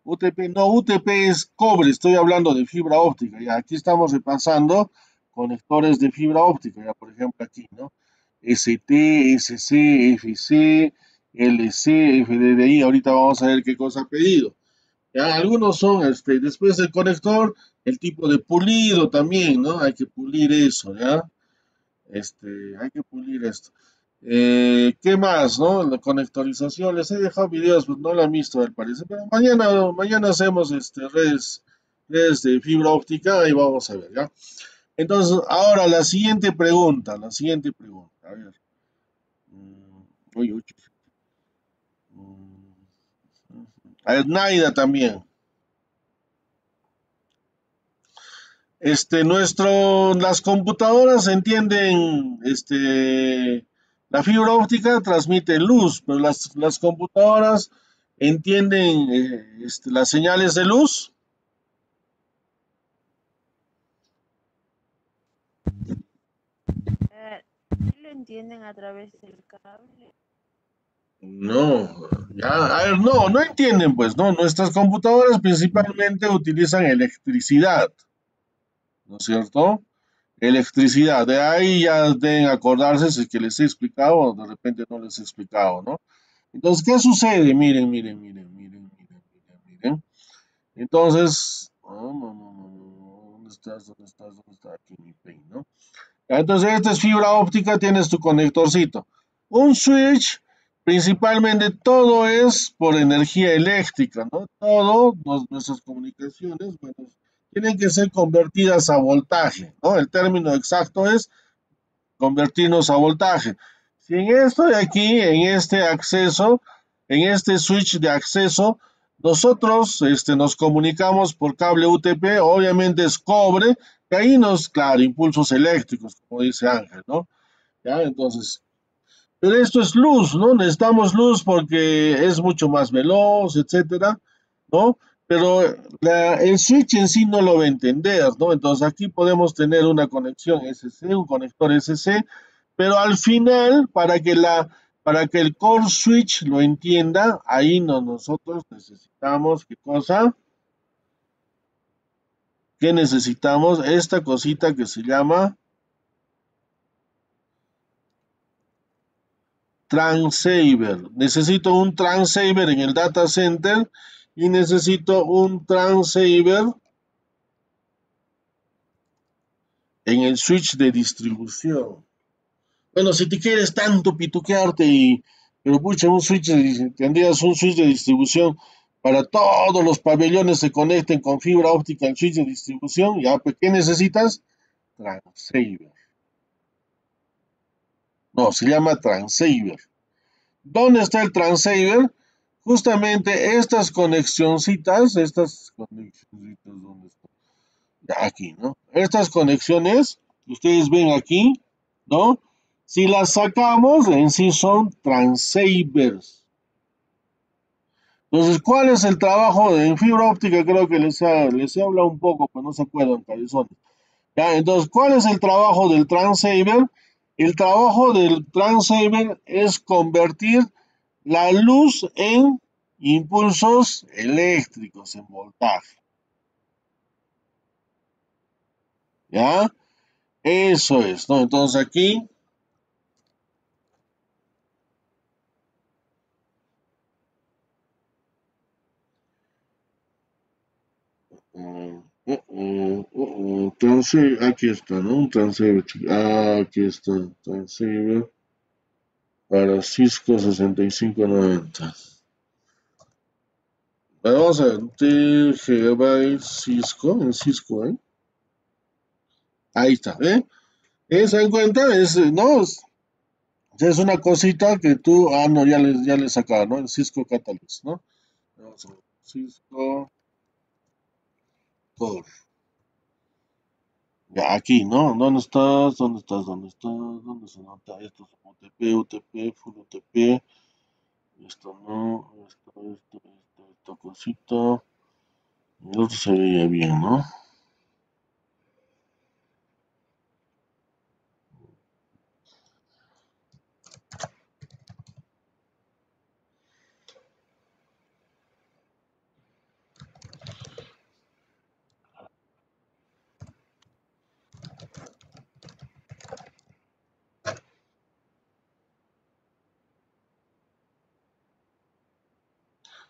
UTP, no, UTP es cobre, estoy hablando de fibra óptica. Ya, aquí estamos repasando conectores de fibra óptica, ya, por ejemplo, aquí, ¿no? ST, SC, FC, LC, FDDI. Ahorita vamos a ver qué cosa ha pedido. Algunos son, este, después del conector, el tipo de pulido también, ¿no? Hay que pulir eso, ¿ya? Este, hay que pulir esto. Eh, ¿qué más, no? La conectorización, les he dejado videos, pues no lo han visto al parecer, pero mañana, mañana hacemos este, redes, redes de fibra óptica y vamos a ver, ¿ya? Entonces, ahora la siguiente pregunta, la siguiente pregunta, a ver. Mm, uy, uy. Mm, A ver, Naida también. Este, nuestro, las computadoras entienden, este, la fibra óptica transmite luz, pero las, las computadoras entienden eh, este, las señales de luz. Eh, ¿sí lo entienden a través del cable? No, ya, a ver, no, no entienden, pues, no, nuestras computadoras principalmente utilizan electricidad, ¿no es cierto? Electricidad, de ahí ya deben acordarse si es que les he explicado o de repente no les he explicado, ¿no? Entonces, ¿qué sucede? Miren, miren, miren, miren, miren, miren. Entonces, no, no, ¿dónde estás? ¿Dónde estás? ¿Dónde está aquí mi pin, no? Entonces, esta es fibra óptica, tienes tu conectorcito. Un switch, principalmente todo es por energía eléctrica, ¿no? Todo, nos- nuestras comunicaciones, bueno, tienen que ser convertidas a voltaje, ¿no? El término exacto es convertirnos a voltaje. Si en esto de aquí, en este acceso, en este switch de acceso, nosotros este, nos comunicamos por cable UTP, obviamente es cobre, que ahí nos, claro, impulsos eléctricos, como dice Ángel, ¿no? Ya, entonces, pero esto es luz, ¿no? Necesitamos luz porque es mucho más veloz, etcétera, ¿no? Pero el switch en sí no lo va a entender, ¿no? Entonces aquí podemos tener una conexión SC, un conector SC, pero al final, para que la, para que el core switch lo entienda, ahí no, nosotros necesitamos, ¿qué cosa? ¿Qué necesitamos? Esta cosita que se llama Transceiver. Necesito un Transceiver en el data center y necesito un Transceiver en el switch de distribución. Bueno, si te quieres tanto pituquearte y, pero pucha, un switch, de- tendrías un switch de distribución para todos los pabellones se conecten con fibra óptica al switch de distribución, ya, pues, ¿qué necesitas? Transceiver. No, se llama Transceiver. ¿Dónde está el Transceiver? Justamente estas conexioncitas, estas conexioncitas, ¿dónde están? Ya, Aquí, ¿no? Estas conexiones ustedes ven aquí, ¿no? Si las sacamos, en sí son transceivers. Entonces, ¿cuál es el trabajo en fibra óptica? Creo que les, les he hablado un poco, pero no se acuerdan, cabezones. Ya, entonces, ¿cuál es el trabajo del transceiver? El trabajo del transceiver es convertir la luz en impulsos eléctricos, en voltaje. ¿Ya? Eso es, ¿no? Entonces aquí Mm, uh, transceiver, aquí está, ¿no? Un chiqui- ah, aquí está, transceiver para Cisco 6590. Vamos a ver, 10 GB Cisco, en Cisco, ¿eh? Ahí está, ¿eh? ¿Eh? ¿Se dan cuenta? Es, eh, no, es una cosita que tú, ah, no, ya le, ya le sacaba, ¿no? El Cisco Catalyst, ¿no? Vamos a ver, Cisco Ya, aquí, ¿no? ¿Dónde estás? ¿Dónde estás? ¿Dónde estás? ¿Dónde se nota? Esto es UTP, UTP, Full UTP. Esto no, esto, esto, esto, esta cosita. El otro se veía bien, ¿no?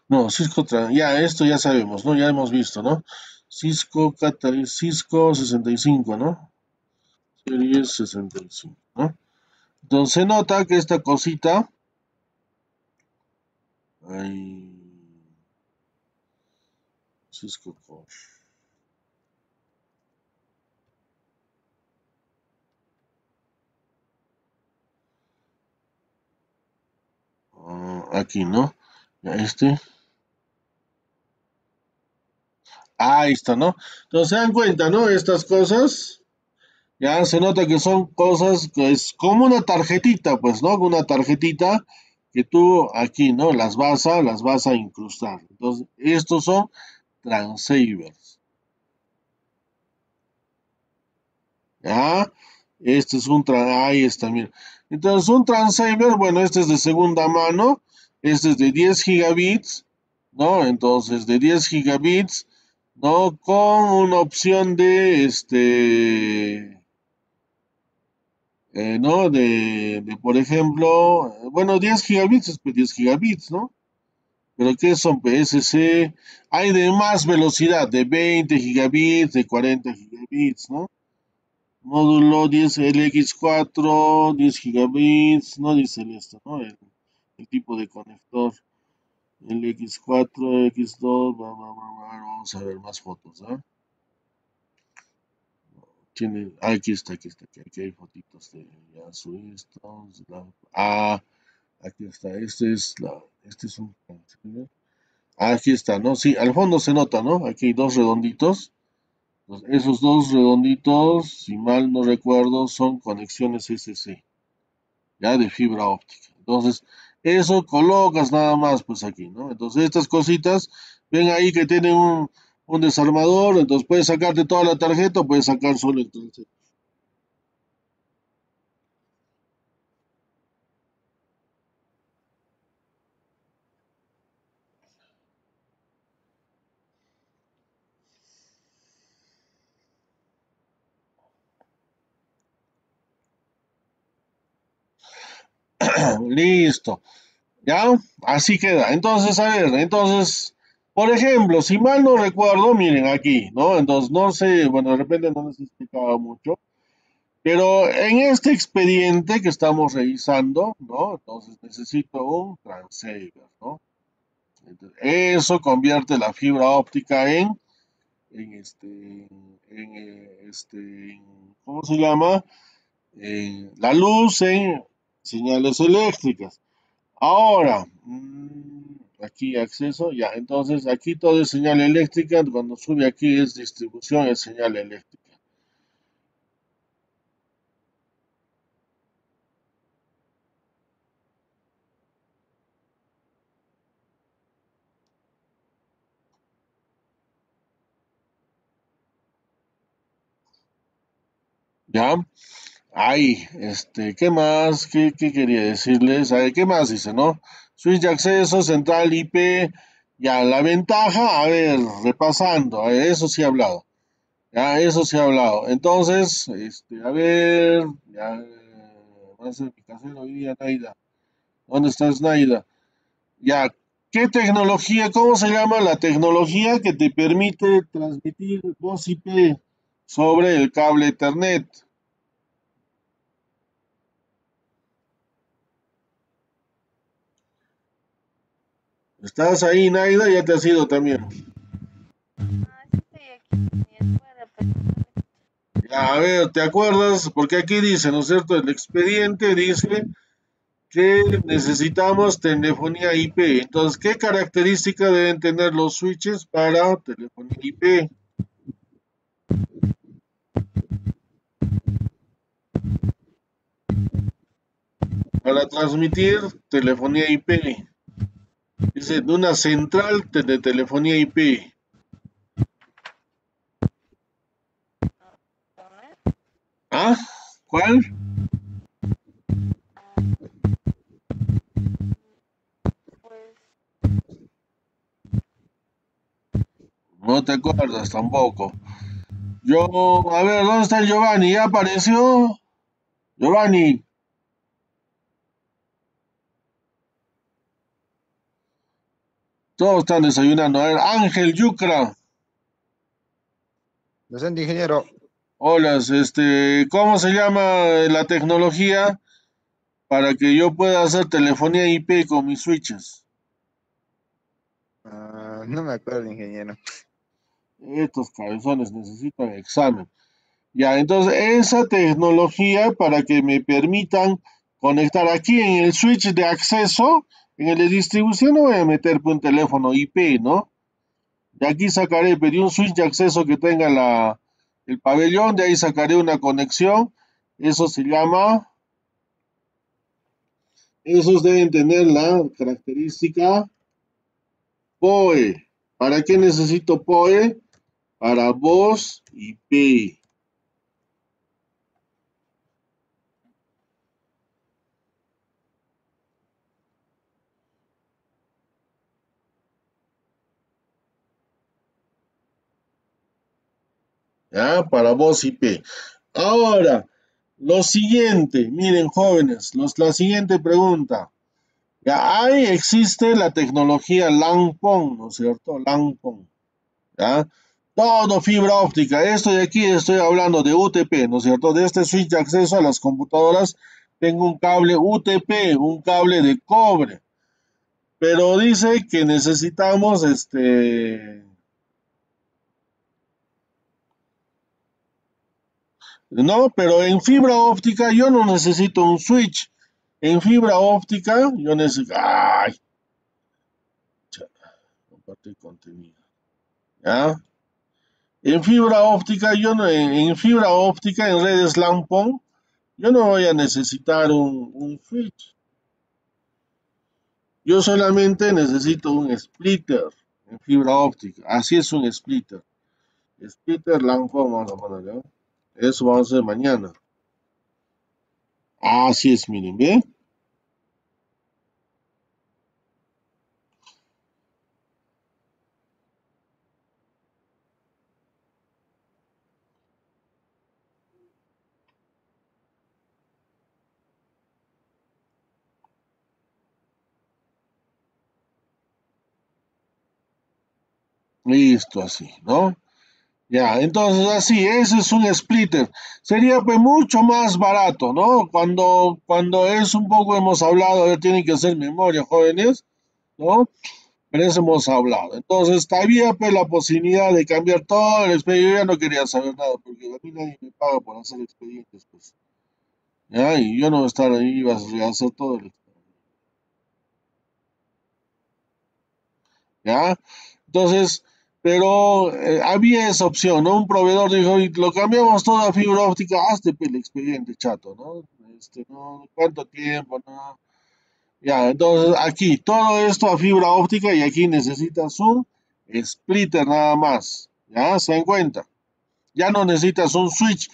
No, Cisco, ya, esto ya sabemos, ¿no? Ya hemos visto, ¿no? Cisco Catalyst, Cisco 65, ¿no? Series 65, ¿no? Entonces nota que esta cosita, ahí, Cisco Core. Ah, aquí, ¿no? Ya este. Ahí está, ¿no? Entonces se dan cuenta, ¿no? Estas cosas, ya se nota que son cosas es como una tarjetita, pues, ¿no? Una tarjetita que tú aquí, ¿no? Las vas a, las vas a incrustar. Entonces, estos son transceivers. ¿Ya? Este es un, ahí está, mira. Entonces, un transceiver, bueno, este es de segunda mano, este es de 10 gigabits, ¿no? Entonces, de 10 gigabits, ¿no? Con una opción de, este, eh, ¿no? De, de, por ejemplo, bueno, 10 gigabits es pues 10 gigabits, ¿no? ¿Pero qué son PSC? Hay de más velocidad, de 20 gigabits, de 40 gigabits, ¿no? Módulo 10 LX4, 10 gigabits, no dice esto, ¿no? El tipo de conector. LX4, X2, va, va, va, va, vamos a ver más fotos, ¿ah? Tiene, ah, aquí está, aquí está, aquí, aquí hay fotitos de ya la- ah, aquí está, este es la, este es un, ah, aquí está, ¿no? Sí, al fondo se nota, ¿no? Aquí hay dos redonditos, esos dos redonditos, si mal no recuerdo, son conexiones SC, ya de fibra óptica. Entonces, eso colocas nada más, pues aquí, ¿no? Entonces, estas cositas, ven ahí que tienen un, un desarmador, entonces puedes sacarte toda la tarjeta o puedes sacar solo el transistor. Listo. ¿Ya? Así queda. Entonces, a ver, entonces, por ejemplo, si mal no recuerdo, miren aquí, ¿no? Entonces, no sé, bueno, de repente no les explicaba mucho, pero en este expediente que estamos revisando, ¿no? Entonces necesito un transceiver, ¿no? Eso convierte la fibra óptica en, en este, en, eh, este, ¿cómo se llama? En la luz en señales eléctricas. Ahora, mm, aquí acceso, ya, entonces aquí todo es señal eléctrica, cuando sube aquí es distribución, es señal eléctrica. ¿Ya? Ahí, este, ¿qué más? ¿Qué, qué quería decirles? A ver, ¿qué más dice, no? Switch de acceso, central IP, ya, la ventaja, a ver, repasando, a eso sí he hablado. Ya, eso sí he hablado. Entonces, este, a ver, ya, va a ser mi casero hoy Naida. ¿Dónde estás, Naida? Ya, ¿qué tecnología, cómo se llama la tecnología que te permite transmitir voz IP sobre el cable Ethernet? ¿Estás ahí, Naida? Ya te has ido también. Ah, sí estoy aquí. Ya, a ver, ¿te acuerdas? Porque aquí dice, ¿no es cierto? El expediente dice que necesitamos telefonía IP. Entonces, ¿qué característica deben tener los switches para telefonía IP? Para transmitir telefonía IP. Dice, de una central de telefonía IP. ¿Ah? ¿Cuál? No te acuerdas tampoco. Yo, a ver, ¿dónde está el Giovanni? ¿Ya apareció? Giovanni. Todos están desayunando. A ver, Ángel Yucra. Presente, ingeniero. Hola, este, ¿cómo se llama la tecnología para que yo pueda hacer telefonía IP con mis switches? Ah, no me acuerdo, ingeniero. Estos cabezones necesitan examen. Ya, entonces esa tecnología para que me permitan conectar aquí en el switch de acceso, en el de distribución no voy a meter un teléfono IP, ¿no? De aquí sacaré, pedí un switch de acceso que tenga la, el pabellón, de ahí sacaré una conexión, eso se llama, esos deben tener la característica POE. ¿Para qué necesito POE? Para voz IP. ¿Ya? Para voz IP. Ahora, lo siguiente, miren jóvenes, los, la siguiente pregunta. Ya ahí existe la tecnología LAN-PON, ¿no es cierto? LAN-PON, ¿ya? Todo fibra óptica. Esto de aquí estoy hablando de UTP, ¿no es cierto? De este switch de acceso a las computadoras tengo un cable UTP, un cable de cobre. Pero dice que necesitamos este... No, pero en fibra óptica yo no necesito un switch. En fibra óptica yo necesito... ¡Ay! Compartir contenido. ¿Ya? En fibra óptica, yo no, en, fibra óptica, en redes LAN-PON, yo no voy a necesitar un, un switch. Yo solamente necesito un splitter en fibra óptica. Así es un splitter. Splitter LAN-PON, vamos a ponerle. Eso vamos a hacer mañana. Así es, miren, ¿bien? Listo, así, ¿no? Ya, entonces así, ese es un splitter. Sería pues mucho más barato, ¿no? Cuando, cuando es un poco, hemos hablado, tienen que hacer memoria, jóvenes, ¿no? Pero eso hemos hablado. Entonces, había pues la posibilidad de cambiar todo el expediente. Yo ya no quería saber nada, porque a mí nadie me paga por hacer expedientes, pues. Ya, y yo no estar ahí, iba a hacer todo el ¿Ya? Entonces, pero eh, había esa opción, ¿no? Un proveedor dijo, "Y lo cambiamos todo a fibra óptica, hazte el expediente, chato, ¿no? Este, ¿no? ¿Cuánto tiempo, no? Ya, entonces aquí, todo esto a fibra óptica y aquí necesitas un splitter nada más, ¿ya? ¿Se dan cuenta? Ya no necesitas un switch.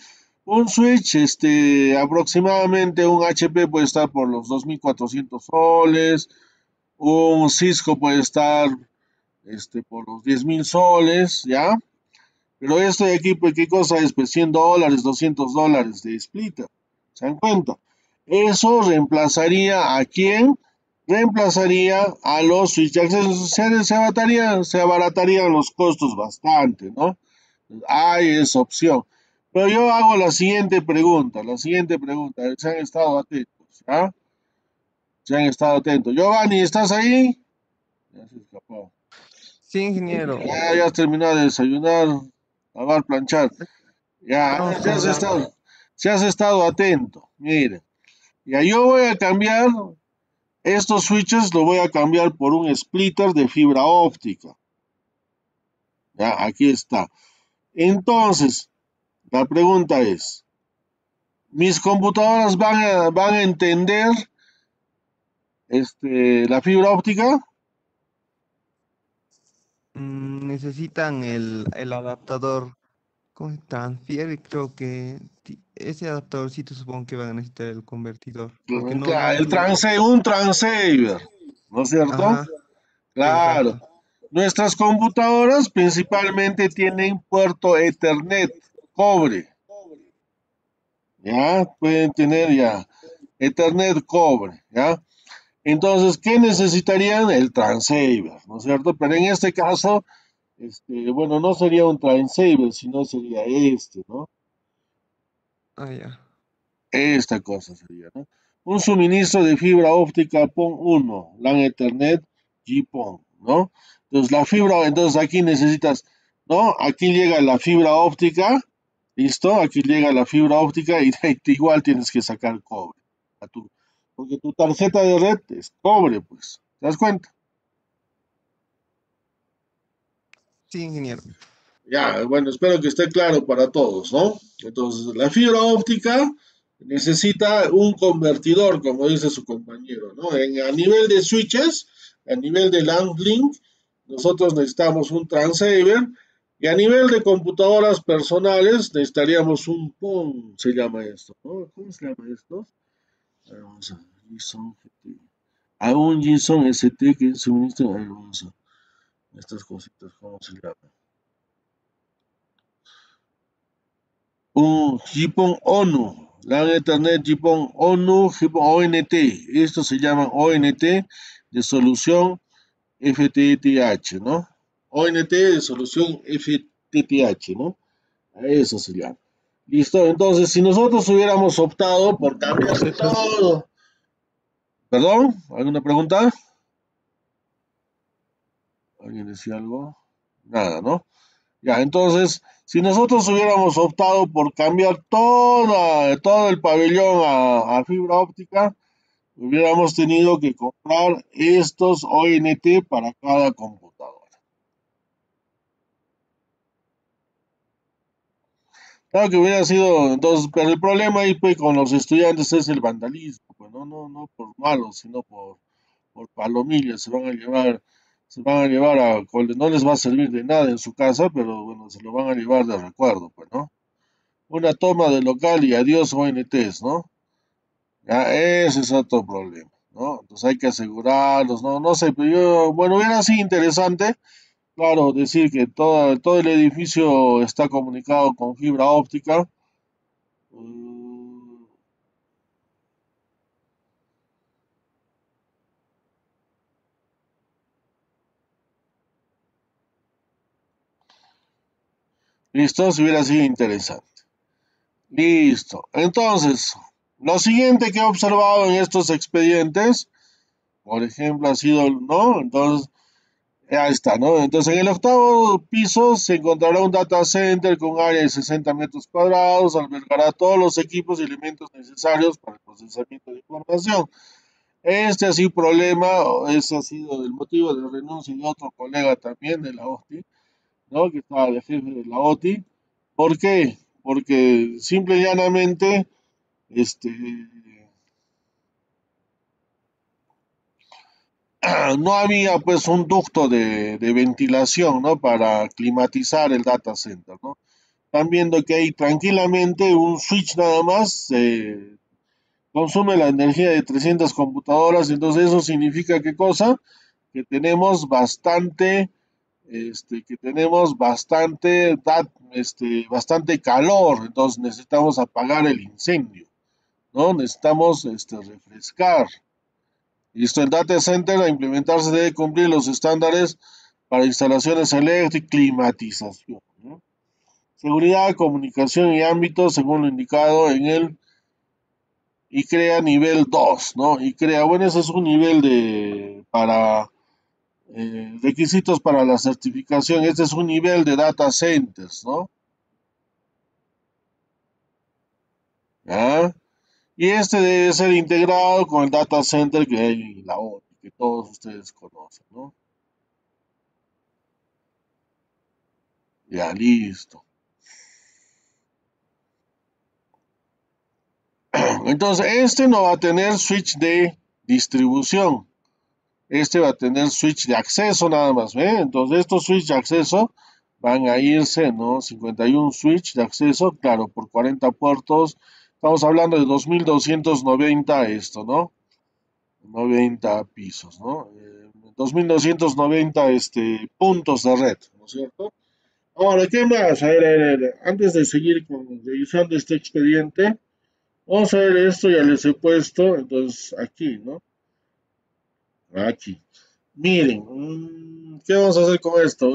Un switch, este, aproximadamente un HP puede estar por los 2400 soles, un Cisco puede estar este, por los 10 mil soles, ¿ya? Pero esto de aquí, pues, ¿qué cosa es? Pues 100 dólares, 200 dólares de splitter. ¿Se dan cuenta? Eso reemplazaría a quién? Reemplazaría a los switch acceso. Se, se, abaratarían, se abaratarían los costos bastante, ¿no? Hay esa opción. Pero yo hago la siguiente pregunta, la siguiente pregunta. Se han estado atentos, ¿ya? Se han estado atentos. Giovanni, ¿estás ahí? Ya se escapó. Sí, ingeniero. Ya, ya has terminado de desayunar, lavar, planchar. Ya, No, ya has estado, si has estado atento. Miren, ya yo voy a cambiar estos switches, lo voy a cambiar por un splitter de fibra óptica. Ya, aquí está. Entonces, la pregunta es, ¿mis computadoras van a, van a entender este, la fibra óptica? Mm, necesitan el, el adaptador con transfier, creo que ese adaptadorcito supongo que van a necesitar el convertidor. Porque no, Claro, no el transe, un transceiver, ¿no es cierto? Ajá, Claro. exacto. Nuestras computadoras principalmente tienen puerto Ethernet, cobre. ¿Ya? Pueden tener ya Ethernet, cobre, ¿ya? Entonces, ¿qué necesitarían? El transceiver, ¿no es cierto? Pero en este caso, este, bueno, no sería un transceiver, sino sería este, ¿no? Ah, ya. Esta cosa sería, ¿no? Un suministro de fibra óptica PON 1, LAN Ethernet GPON, ¿no? Entonces la fibra, entonces aquí necesitas, ¿no? Aquí llega la fibra óptica, ¿listo? Aquí llega la fibra óptica y [laughs] igual tienes que sacar cobre. a tu- porque tu tarjeta de red es cobre, pues. ¿Te das cuenta? Sí, ingeniero. Ya, bueno, espero que esté claro para todos, ¿no? Entonces, la fibra óptica necesita un convertidor, como dice su compañero, ¿no? En, a nivel de switches, a nivel de LAN link, nosotros necesitamos un transceiver y a nivel de computadoras personales necesitaríamos un PON, se llama esto, ¿no? ¿Cómo se llama esto? A ver, vamos a ver, JSON GT. A un JSON ST que suministra, estas cositas, ¿cómo se llama? un JPON ONU, LAN Ethernet Jipon ONU Jipon ONT. Esto se llama ONT de solución FTTH, ¿no? ONT de solución FTTH, ¿no? Eso se llama. Listo, entonces si nosotros hubiéramos optado por cambiar todo. ¿Perdón? ¿Alguna pregunta? ¿Alguien decía algo? Nada, ¿no? Ya, entonces, si nosotros hubiéramos optado por cambiar toda, todo el pabellón a, a fibra óptica, hubiéramos tenido que comprar estos ONT para cada computadora. Claro que hubiera sido, entonces, pero el problema ahí pues con los estudiantes es el vandalismo, pues no, no, no por malos, sino por, por palomillas, se van a llevar, se van a llevar a, no les va a servir de nada en su casa, pero bueno, se lo van a llevar de recuerdo, pues, ¿no? Una toma de local y adiós ONTs, ¿no? Ya, ese es otro problema, ¿no? Entonces hay que asegurarlos, ¿no? No sé, pero yo, bueno, hubiera sido interesante, claro, decir que todo, el edificio está comunicado con fibra óptica. Mm, Listo, si hubiera sido interesante. Listo. Entonces, lo siguiente que he observado en estos expedientes, por ejemplo, ha sido, ¿no? Entonces, ahí está, ¿no? Entonces, en el octavo piso se encontrará un data center con área de 60 metros cuadrados, albergará todos los equipos y elementos necesarios para el procesamiento de información. Este ha sido problema, ese ha sido el motivo de renuncia de otro colega también de la OTI, ¿no? Que estaba de jefe de la OTI. ¿Por qué? Porque simple y llanamente, este, [clears throat] no había pues un ducto de, de ventilación, ¿no? Para climatizar el data center, ¿no? Están viendo que hay tranquilamente un switch nada más, eh, consume la energía de 300 computadoras, entonces eso significa qué cosa? Que tenemos bastante, este, que tenemos bastante, este, bastante calor, entonces necesitamos apagar el incendio, ¿no? Necesitamos este, refrescar. Listo, el data center a implementarse debe cumplir los estándares para instalaciones eléctricas, climatización, ¿no? Seguridad, comunicación y ámbito según lo indicado en el y crea nivel 2, ¿no? Y crea, bueno, ese es un nivel de para eh, requisitos para la certificación, este es un nivel de data centers, ¿no? ¿Ya? Y este debe ser integrado con el data center que hay la OTI, que todos ustedes conocen, ¿no? Ya, listo. [clears throat] Entonces, este no va a tener switch de distribución. Este va a tener switch de acceso nada más. Entonces, estos switch de acceso van a irse, ¿no? 51 switch de acceso, claro, por 40 puertos. Estamos hablando de 2290 esto, ¿no? 90 pisos, ¿no? Eh, 2290 este, puntos de red, ¿no es cierto? Ahora, ¿qué más? A ver, a ver, a ver, antes de seguir con, este expediente, vamos a ver esto, ya les he puesto, entonces aquí, ¿no? Aquí. Miren, mm, ¿qué vamos a hacer con esto?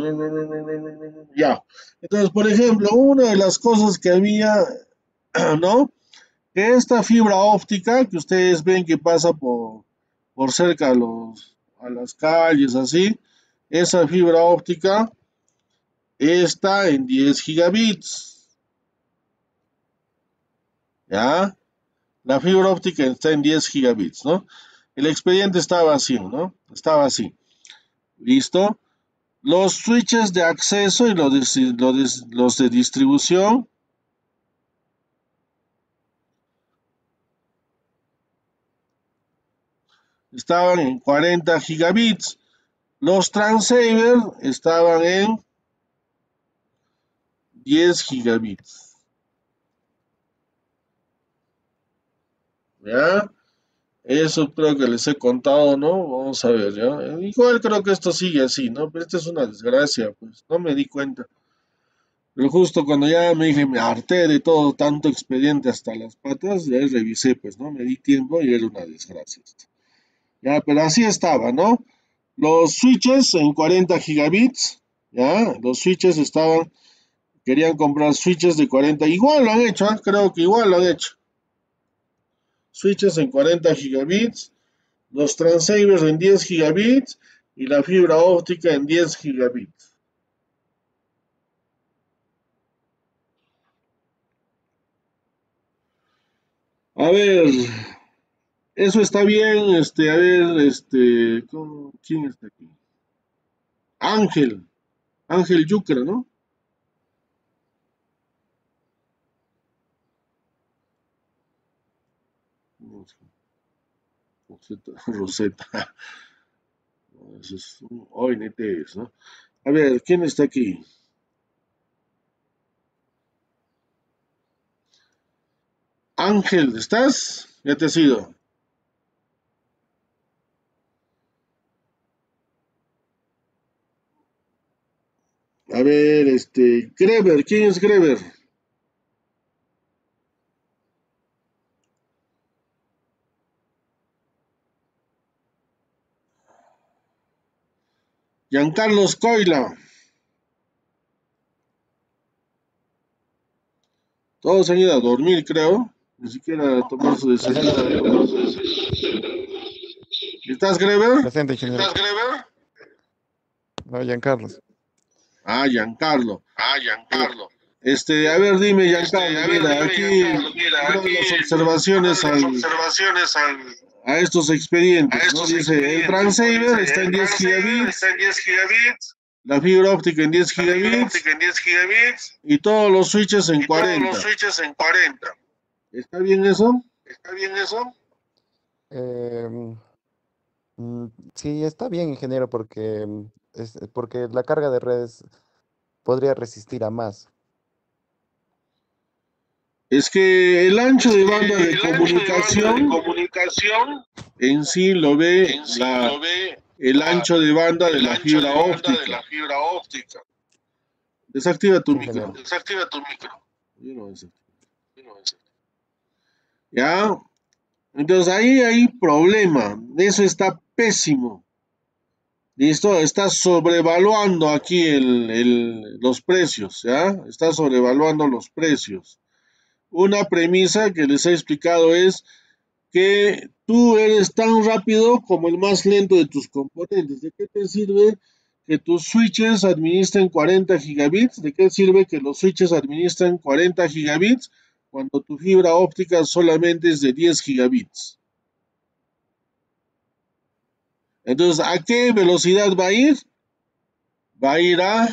Ya. Entonces, por ejemplo, una de las cosas que había, [clears throat] ¿no? Que esta fibra óptica que ustedes ven que pasa por, por cerca a, los, a las calles, así, esa fibra óptica está en 10 gigabits. ¿Ya? La fibra óptica está en 10 gigabits, ¿no? El expediente está vacío, ¿no? Está vacío. ¿Listo? Los switches de acceso y los los de distribución estaban en 40 gigabits. Los Transceiver estaban en 10 gigabits. ¿Ya? Eso creo que les he contado, ¿no? Vamos a ver, ¿ya? Igual creo que esto sigue así, ¿no? Pero esta es una desgracia, pues no me di cuenta. Pero justo cuando ya me dije, me harté de todo, tanto expediente hasta las patas, ya revisé, pues, ¿no? Me di tiempo y era una desgracia esto. Ya, pero así estaba, ¿no? Los switches en 40 gigabits, ya, los switches estaban, querían comprar switches de 40, igual lo han hecho, ¿ah? creo que igual lo han hecho. Switches en 40 gigabits, los transceivers en 10 gigabits y la fibra óptica en 10 gigabits. A ver, eso está bien, este, a ver, este, ¿cómo- ¿quién está aquí? Ángel, Ángel Yucra, ¿no? Rosetta. [laughs] No, eso es un ONT, es, ¿no? A ver, ¿quién está aquí? Ángel, ¿estás? Ya te has ido. A ver, este, Greber, ¿quién es Greber? Giancarlos Coila. Todos han ido a dormir, creo. Ni siquiera a tomar su desayuno. ¿Estás, Greber? Presente. ¿Estás, Greber? No, Giancarlos. Ah, Giancarlo. Ah, Giancarlo. Este, a ver, dime, Giancarlo, A ver, mira, dime, aquí Giancarlo, mira, aquí las observaciones las al, observaciones al, a estos expedientes, a ¿no? estos Dice, el expedientes, transceiver dice, está en el 10 transceiver gigabits, Está en 10 gigabits. la fibra óptica en 10 La fibra gigabits en 10 gigabits. y todos los switches en Y todos 40. los switches en 40. ¿Está bien eso? ¿Está bien eso? Mm, sí, está bien, ingeniero, porque, mm, es, porque la carga de redes podría resistir a más. Es que el ancho de banda de El ancho de banda de comunicación en sí lo ve en sí la, lo ve el la- ancho de banda de el la ancho fibra de banda de óptica. la fibra óptica. Desactiva tu micro. Desactiva tu micro. Yo no desactivo. No, es- ¿Ya? Entonces ahí hay problema. Eso está pésimo. ¿Listo? Está sobrevaluando aquí los precios, ¿ya? Está sobrevaluando los precios. Una premisa que les he explicado es que tú eres tan rápido como el más lento de tus componentes. ¿De qué te sirve que tus switches administren 40 gigabits? ¿De qué sirve que los switches administren 40 gigabits cuando tu fibra óptica solamente es de 10 gigabits? Entonces, ¿a qué velocidad va a ir? Va a ir a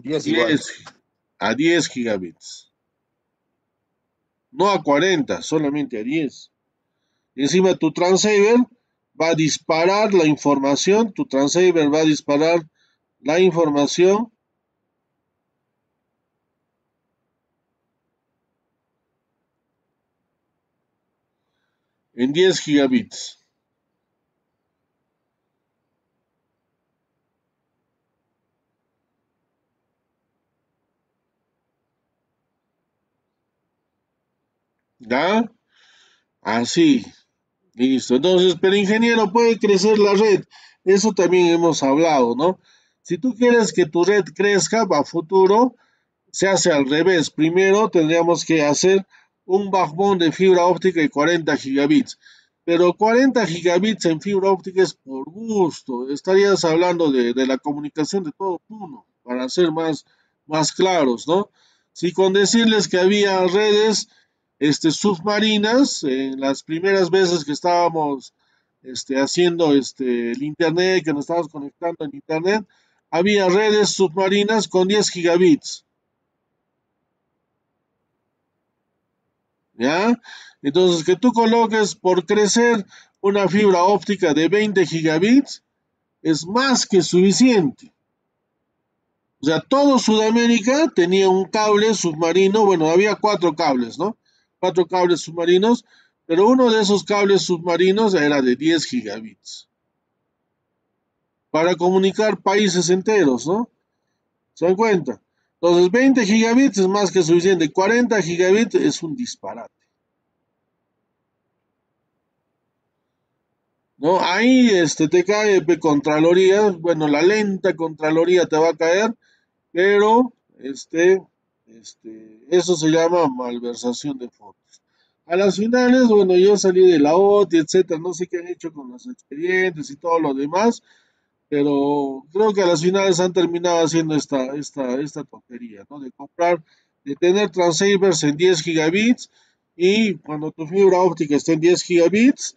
10 igual. 10, a 10 gigabits. No a 40, solamente a 10. Y encima tu transceiver va a disparar la información, tu transceiver va a disparar la información en 10 gigabits. ¿Ya? Así. Listo. Entonces, pero ingeniero, puede crecer la red. Eso también hemos hablado, ¿no? Si tú quieres que tu red crezca a futuro, se hace al revés. Primero tendríamos que hacer un backbone de fibra óptica de 40 gigabits. Pero 40 gigabits en fibra óptica es por gusto. Estarías hablando de, de la comunicación de todo uno, para ser más, más claros, ¿no? Si con decirles que había redes este, submarinas, en las primeras veces que estábamos este, haciendo este, el Internet, que nos estábamos conectando en Internet, había redes submarinas con 10 gigabits. ¿Ya? Entonces, que tú coloques por crecer una fibra óptica de 20 gigabits es más que suficiente. O sea, todo Sudamérica tenía un cable submarino, bueno, había cuatro cables, ¿no? Cuatro cables submarinos, pero uno de esos cables submarinos era de 10 gigabits. Para comunicar países enteros, ¿no? ¿Se dan cuenta? Entonces, 20 gigabits es más que suficiente. 40 gigabits es un disparate. ¿No? Ahí este, te cae Contraloría. Bueno, la lenta Contraloría te va a caer, pero este, este, eso se llama malversación de fondos. A las finales, bueno, yo salí de la OTI, etcétera, no sé qué han hecho con los expedientes y todo lo demás, pero creo que a las finales han terminado haciendo esta, esta, esta tontería, ¿no? De comprar, de tener transceivers en 10 gigabits y cuando tu fibra óptica está en 10 gigabits,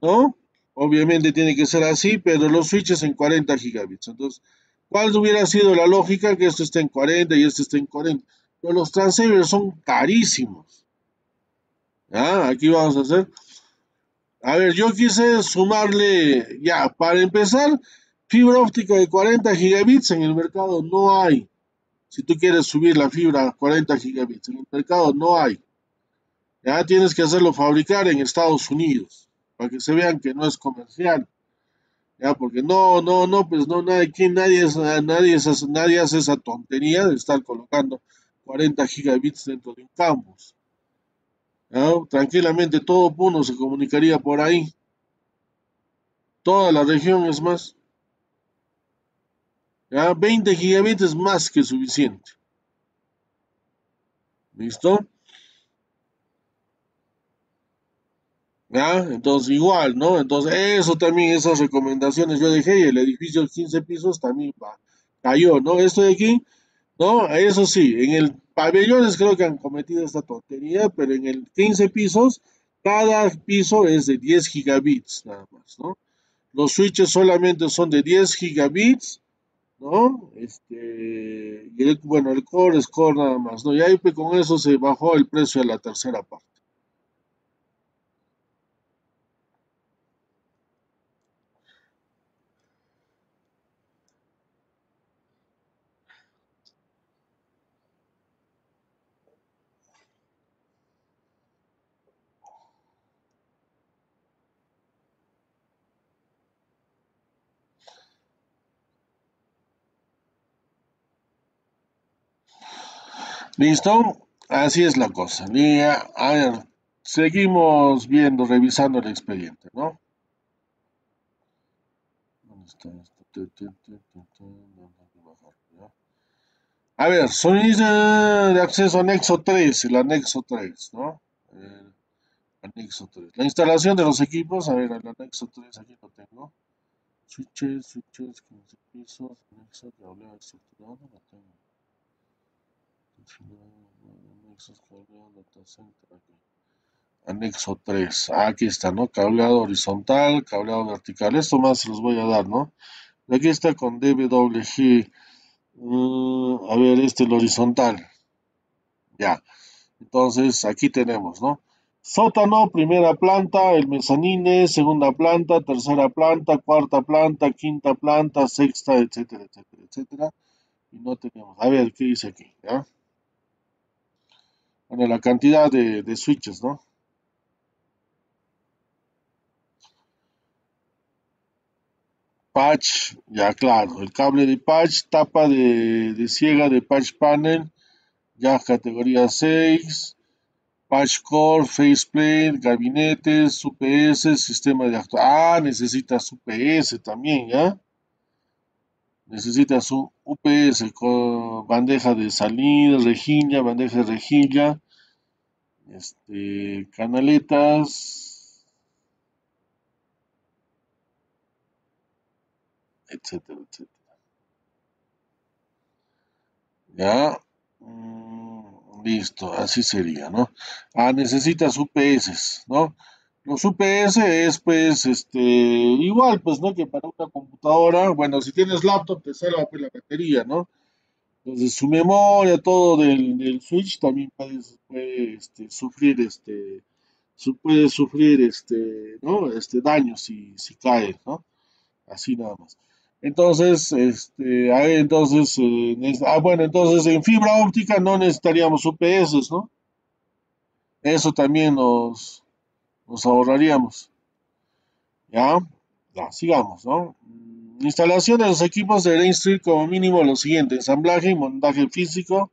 ¿no? Obviamente tiene que ser así, pero los switches en 40 gigabits. Entonces, ¿cuál hubiera sido la lógica que esto esté en 40 y esto esté en 40? Pero los transceivers son carísimos. ¿Ya? Aquí vamos a hacer. A ver, yo quise sumarle, ya, para empezar, fibra óptica de 40 gigabits en el mercado no hay. Si tú quieres subir la fibra a 40 gigabits, en el mercado no hay. Ya tienes que hacerlo fabricar en Estados Unidos, para que se vean que no es comercial. Ya, porque no, no, no, pues no, nadie, nadie, nadie, nadie hace esa tontería de estar colocando 40 gigabits dentro de un campus. ¿no? Tranquilamente todo Puno se comunicaría por ahí. Toda la región es más. ¿Ya? 20 gigabits es más que suficiente. ¿Listo? Entonces igual, ¿no? Entonces eso también, esas recomendaciones yo dejé y el edificio de 15 pisos también va, cayó, ¿no? Esto de aquí, ¿no? Eso sí, en el pabellones creo que han cometido esta tontería, pero en el 15 pisos, cada piso es de 10 gigabits nada más, ¿no? Los switches solamente son de 10 gigabits, ¿no? Este, y bueno, el core es core nada más, ¿no? Y ahí pues, con eso se bajó el precio a la tercera parte. ¿Listo? Así es la cosa. Y a, a ver, seguimos viendo, revisando el expediente, ¿no? A ver, sonido de acceso anexo 3, el anexo 3, ¿no? El anexo 3. La instalación de los equipos, a ver, el anexo 3, aquí lo tengo. Switches, switches, 15 pisos, anexo, cableado estructurado, lo tengo. Anexo 3. Aquí está, ¿no? Cableado horizontal, cableado vertical. Esto más se los voy a dar, ¿no? Aquí está con DWG. Uh, a ver, este el horizontal. Ya. Entonces, aquí tenemos, ¿no? Sótano, primera planta, el mezanine, segunda planta, tercera planta, cuarta planta, quinta planta, sexta, etcétera, etcétera, etcétera. Y no tenemos. A ver, ¿qué dice aquí? ¿Ya? Bueno, la cantidad de, de switches, ¿no? Patch, ya claro, el cable de patch, tapa de, de ciega de patch panel, ya categoría 6, patch core, faceplate, gabinetes, UPS, sistema de actuación. Ah, necesitas UPS también, ¿ya? Necesitas un UPS bandeja de salida, rejilla, bandeja de rejilla, este, canaletas, etcétera, etcétera. Ya, mm, listo, así sería, ¿no? Ah, necesitas UPS, ¿no? Los UPS es pues este igual pues no que para una computadora, bueno si tienes laptop te salva pues la batería, ¿no? Entonces su memoria, todo del, del switch también puede, este, sufrir este su, puede sufrir este, ¿no? este daño si, si cae, ¿no? Así nada más. Entonces, este, ahí entonces, eh, ah, bueno, entonces en fibra óptica no necesitaríamos UPS, ¿no? Eso también nos, nos ahorraríamos. ¿Ya? Ya, sigamos, ¿no? Instalación de los equipos deberá instruir como mínimo lo siguiente, ensamblaje y montaje físico.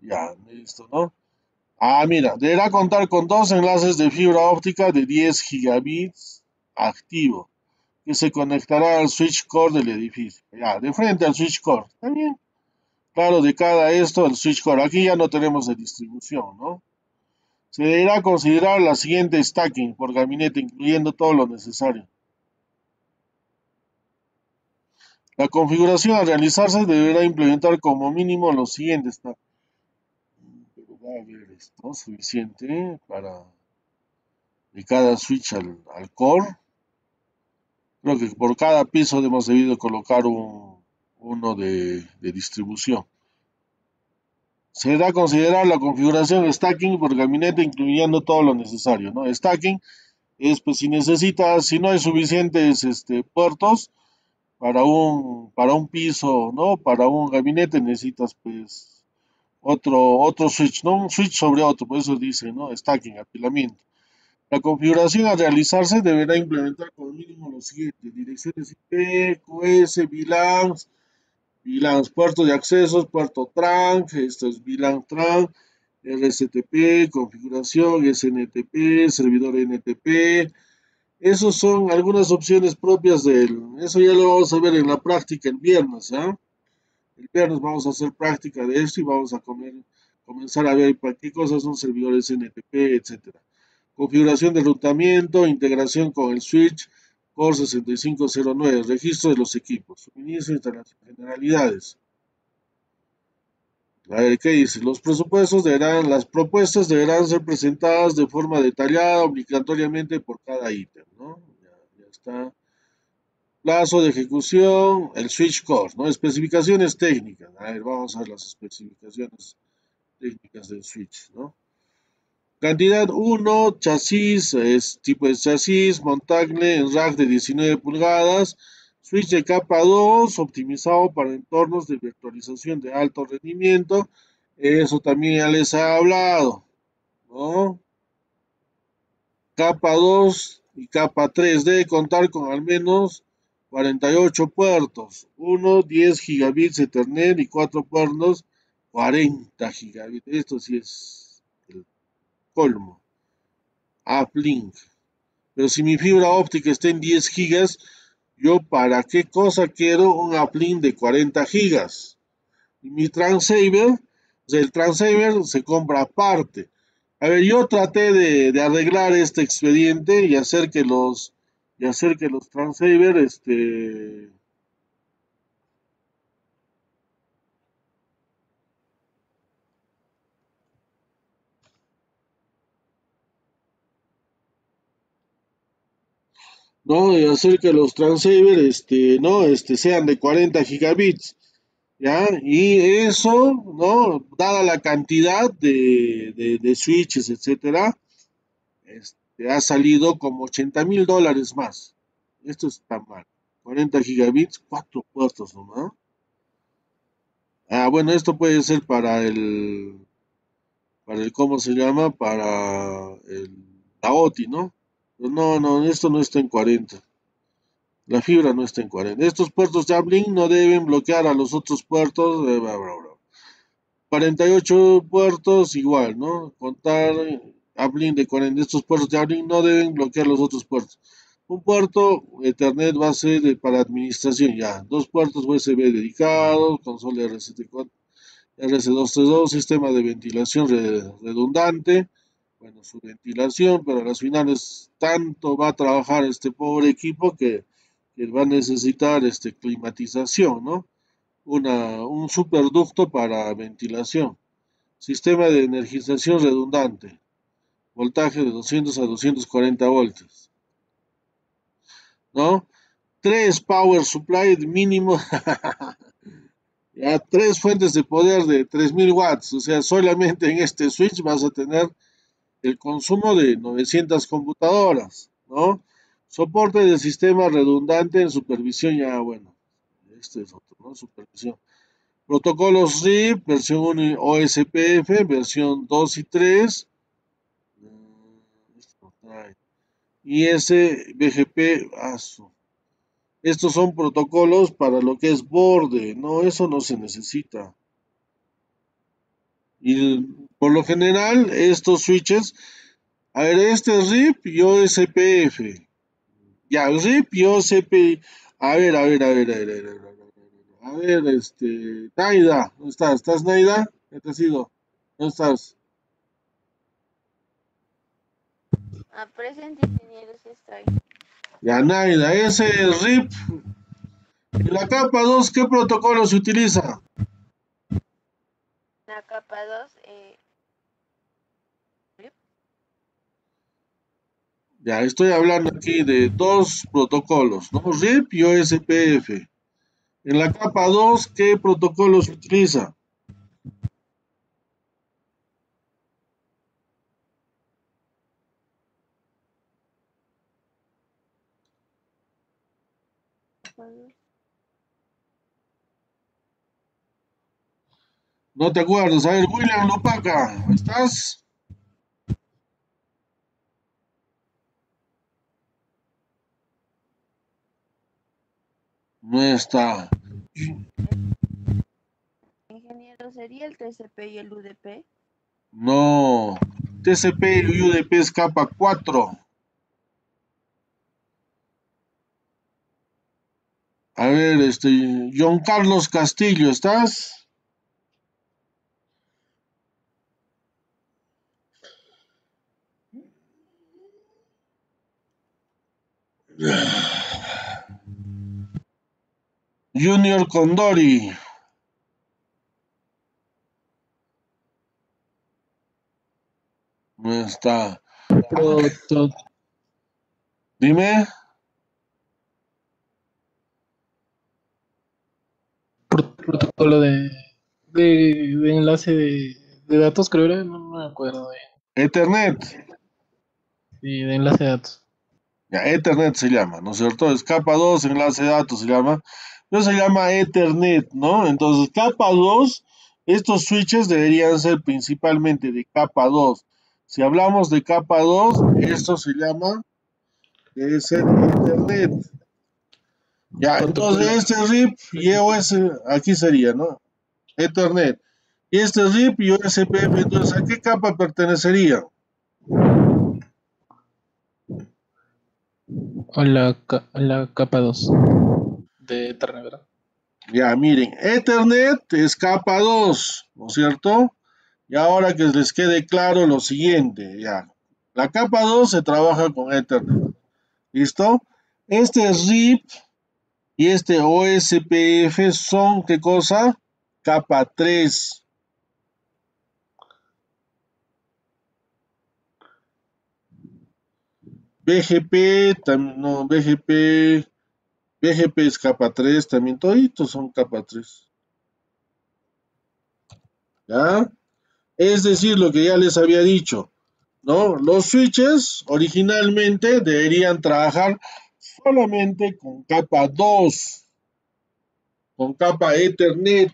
Ya, listo, ¿no? Ah, mira, deberá contar con dos enlaces de fibra óptica de 10 gigabits activo, que se conectará al switch core del edificio. Ya, de frente al switch core. ¿Está bien? Claro, de cada esto el switch core. Aquí ya no tenemos de distribución, ¿no? Se deberá considerar la siguiente stacking por gabinete, incluyendo todo lo necesario. La configuración a realizarse deberá implementar como mínimo lo siguiente. Está, pero va a haber esto suficiente para de cada switch al, core. Creo que por cada piso hemos debido colocar un, uno de distribución. Se deberá considerar la configuración stacking por gabinete incluyendo todo lo necesario. ¿no? Stacking es pues si necesitas, si no hay suficientes este, puertos para un, para un piso, ¿no? Para un gabinete necesitas pues otro, otro switch, ¿no? Un switch sobre otro, por eso dice, ¿no? Stacking, apilamiento. La configuración a realizarse deberá implementar como mínimo lo siguiente, direcciones IP, QS, VLANs, VLANs, puertos de accesos, puerto trunk, esto es VLAN trunk, RSTP, configuración, SNTP, servidor NTP. Esos son algunas opciones propias del... Eso ya lo vamos a ver en la práctica el viernes, ¿ah? El viernes vamos a hacer práctica de esto y vamos a comenzar a ver para qué cosas son servidores NTP, etcétera. Configuración de rutamiento, integración con el switch, Core 6509, registro de los equipos, suministro, instalación, generalidades. A ver, ¿qué dice? Los presupuestos deberán, las propuestas deberán ser presentadas de forma detallada, obligatoriamente por cada ítem, ¿no? Ya, ya está. Plazo de ejecución, el switch core, ¿no? Especificaciones técnicas. A ver, vamos a ver las especificaciones técnicas del switch, ¿no? Cantidad 1, chasis, es tipo de chasis, montable en rack de 19 pulgadas, switch de capa 2, optimizado para entornos de virtualización de alto rendimiento, eso también ya les he hablado. Capa 2 y capa 3 debe contar con al menos 48 puertos, 1 10 gigabits Ethernet y 4 puertos 40 gigabits. Esto sí es colmo. Uplink. Pero si mi fibra óptica está en 10 gigas, yo para qué cosa quiero un uplink de 40 gigas. Y mi transceiver, o sea, el transceiver se compra aparte. A ver, yo traté de, de arreglar este expediente y hacer que los y hacer que los transceiver este ¿no? Y hacer que los transceiver, este, ¿no? Este, sean de 40 gigabits, ¿ya? Y eso, ¿no? Dada la cantidad de, de, switches, etcétera, este, ha salido como 80 mil dólares más. Esto está mal. 40 gigabits, cuatro puertos nomás. Ah, bueno, esto puede ser para el, para el, ¿cómo se llama? Para el, la OTI, ¿no? No, no, esto no está en 40. La fibra no está en 40. Estos puertos de uplink no deben bloquear a los otros puertos. Bla, bla, bla. 48 puertos igual, ¿no? Contar uplink de 40. Estos puertos de uplink no deben bloquear los otros puertos. Un puerto Ethernet base de, para administración, ya. Dos puertos USB dedicados, consola RC4, RC232, sistema de ventilación redundante bueno, su ventilación, pero a las finales tanto va a trabajar este pobre equipo que, va a necesitar este, climatización, ¿no? Una, un superducto para ventilación. Sistema de energización redundante. Voltaje de 200 a 240 voltios. ¿No? Tres power supply mínimo. [laughs] ya tres fuentes de poder de 3000 watts. O sea, solamente en este switch vas a tener el consumo de 900 computadoras, ¿no? Soporte del sistema redundante en supervisión, ya bueno, este es otro, ¿no? Supervisión. Protocolos RIP, versión 1 OSPF, versión 2 y 3. IS, BGP, ASO. Estos son protocolos para lo que es borde, no, eso no se necesita. Y por lo general, estos switches, a ver, este es RIP y OSPF. Ya, RIP y OSP. A ver, a ver, a ver, a ver, a ver, a ver, a ver, este, Naida, ¿dónde estás? ¿Estás Naida? ¿Qué te has ido? ¿Dónde estás? Ah, presente ingeniero, sí estoy. Ya, Naida, ese es RIP. En la capa 2, ¿qué protocolo se utiliza? La capa 2, eh, Ya, estoy hablando aquí de dos protocolos, ¿no? RIP y OSPF. En la capa 2, ¿qué protocolo se utiliza? No te acuerdas. A ver, William Lopaca, ¿estás? No está. ingeniero, ¿sería el TCP y el UDP? No. TCP y UDP es capa 4. A ver, este, John Carlos Castillo, ¿estás? Junior Condori. No está. Dime. pro- protocolo de, de, de enlace de, de datos, creo era, no, me acuerdo. Ethernet. sí, de enlace de datos. Ya, Ethernet se llama, ¿no es cierto? Es capa 2, enlace de datos se llama. No se llama Ethernet, ¿no? Entonces, capa 2, estos switches deberían ser principalmente de capa 2. Si hablamos de capa 2, esto se llama, debe ser Ethernet. Ya, entonces este RIP y EOS, aquí sería, ¿no? Ethernet. Y este RIP y OSPF, entonces, ¿a qué capa pertenecería? A la, a la capa 2 de Ethernet, ¿verdad? Ya, miren, Ethernet es capa 2, ¿no es cierto? Y ahora que les quede claro lo siguiente, ya. La capa 2 se trabaja con Ethernet. ¿Listo? Este es RIP y este OSPF son, ¿qué cosa? Capa 3. BGP, no, BGP, BGP es capa 3, también toditos son capa 3. ¿Ya? Es decir, lo que ya les había dicho, ¿no? Los switches originalmente deberían trabajar solamente con capa 2, con capa Ethernet.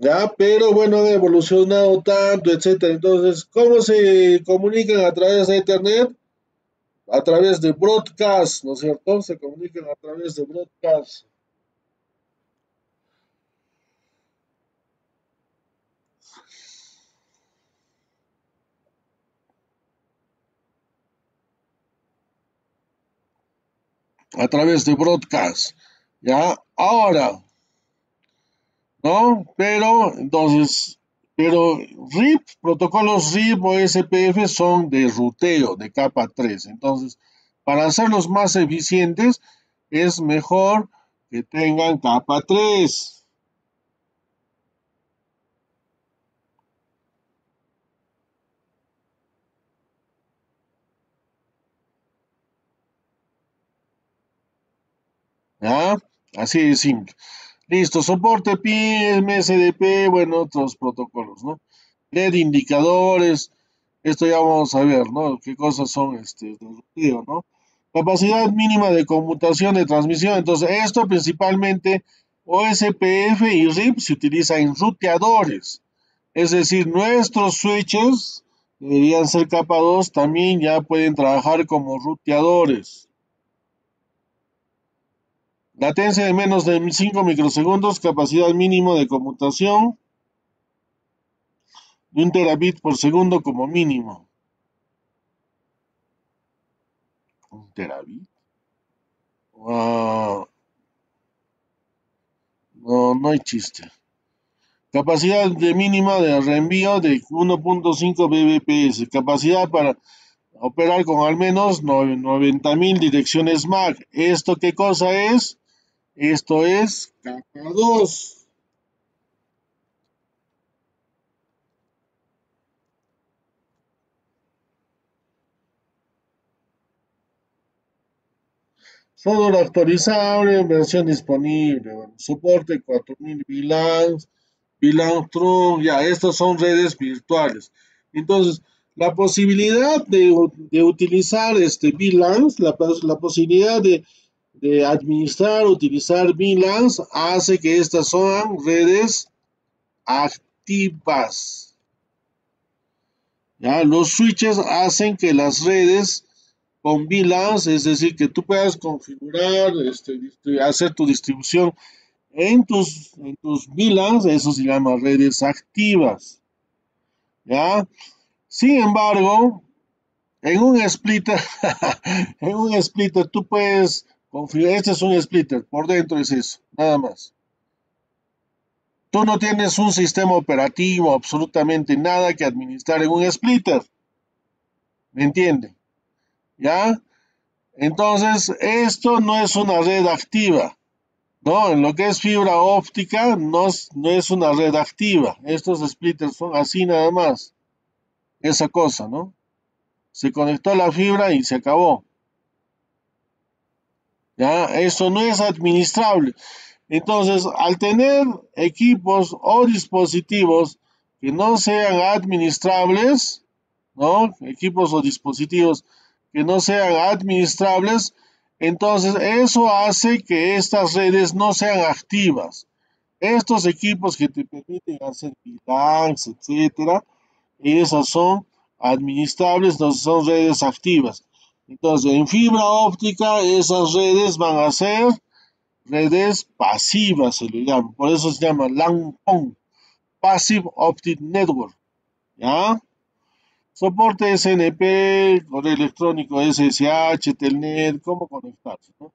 ¿Ya? Pero bueno, han evolucionado tanto, etcétera. Entonces, ¿cómo se comunican a través de Ethernet? A través de broadcast, ¿no es cierto? Se comunican a través de broadcast. A través de broadcast. ¿Ya? Ahora, ¿no? Pero, entonces, pero RIP, protocolos RIP o SPF son de ruteo, de capa 3. Entonces, para hacerlos más eficientes, es mejor que tengan capa 3. ¿Ya? Así de simple. Listo, soporte PIM, SDP, bueno, otros protocolos, ¿no? LED indicadores, esto ya vamos a ver, ¿no? ¿Qué cosas son este, ¿no? Capacidad mínima de conmutación de transmisión, entonces esto principalmente OSPF y RIP se utiliza en ruteadores, es decir, nuestros switches deberían ser capa 2, también ya pueden trabajar como ruteadores. Latencia de menos de 5 microsegundos, capacidad mínimo de conmutación de un terabit por segundo como mínimo. ¿Un terabit? No, no hay chiste. Capacidad de mínima de reenvío de 1.5 Mbps. Capacidad para operar con al menos 90.000 direcciones MAC. ¿Esto qué cosa es? Esto es capa 2. Software actualizable, versión disponible, bueno, soporte 4000 VLANs, VLAN True, ya, estas son redes virtuales. Entonces, la posibilidad de, utilizar este VLANs, la, la posibilidad de, de administrar, utilizar VLANs, hace que estas son redes activas. ¿Ya? Los switches hacen que las redes con VLANs, es decir, que tú puedas configurar, este, hacer tu distribución en tus, en tus VLANs, eso se llama redes activas. ¿Ya? Sin embargo, en un splitter, [laughs] en un splitter tú puedes este es un splitter, por dentro es eso, nada más. Tú no tienes un sistema operativo, absolutamente nada que administrar en un splitter. ¿Me entienden? ¿Ya? Entonces, esto no es una red activa. ¿No? En lo que es fibra óptica no es, no es una red activa. Estos splitters son así nada más. Esa cosa, ¿no? Se conectó la fibra y se acabó. ¿Ya? Eso no es administrable. Entonces, al tener equipos o dispositivos que no sean administrables, ¿no? Equipos o dispositivos que no sean administrables, entonces eso hace que estas redes no sean activas. Estos equipos que te permiten hacer VLANs, etcétera, esas son administrables, no son redes activas. Entonces, en fibra óptica, esas redes van a ser redes pasivas, se le llama. Por eso se llama LAN-PON, Passive Optic Network. ¿Ya? Soporte SNP, correo electrónico SSH, Telnet, cómo conectarse, ¿no?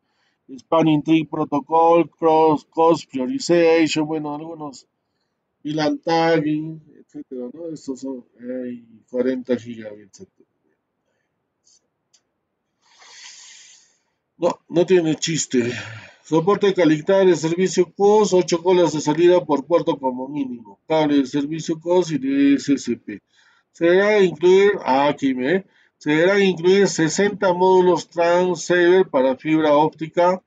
Spanning Tree Protocol, Cross Cost Priorization, bueno, algunos VLAN tagging, etcétera, ¿no? Estos son eh, 40 gigabits, etcétera. No, no tiene chiste. Soporte calidad de servicio COS, 8 colas de salida por puerto como mínimo. Cable de servicio COS y de SSP. Se deberán incluir, ah, aquí se deberán incluir 60 módulos transceiver para fibra óptica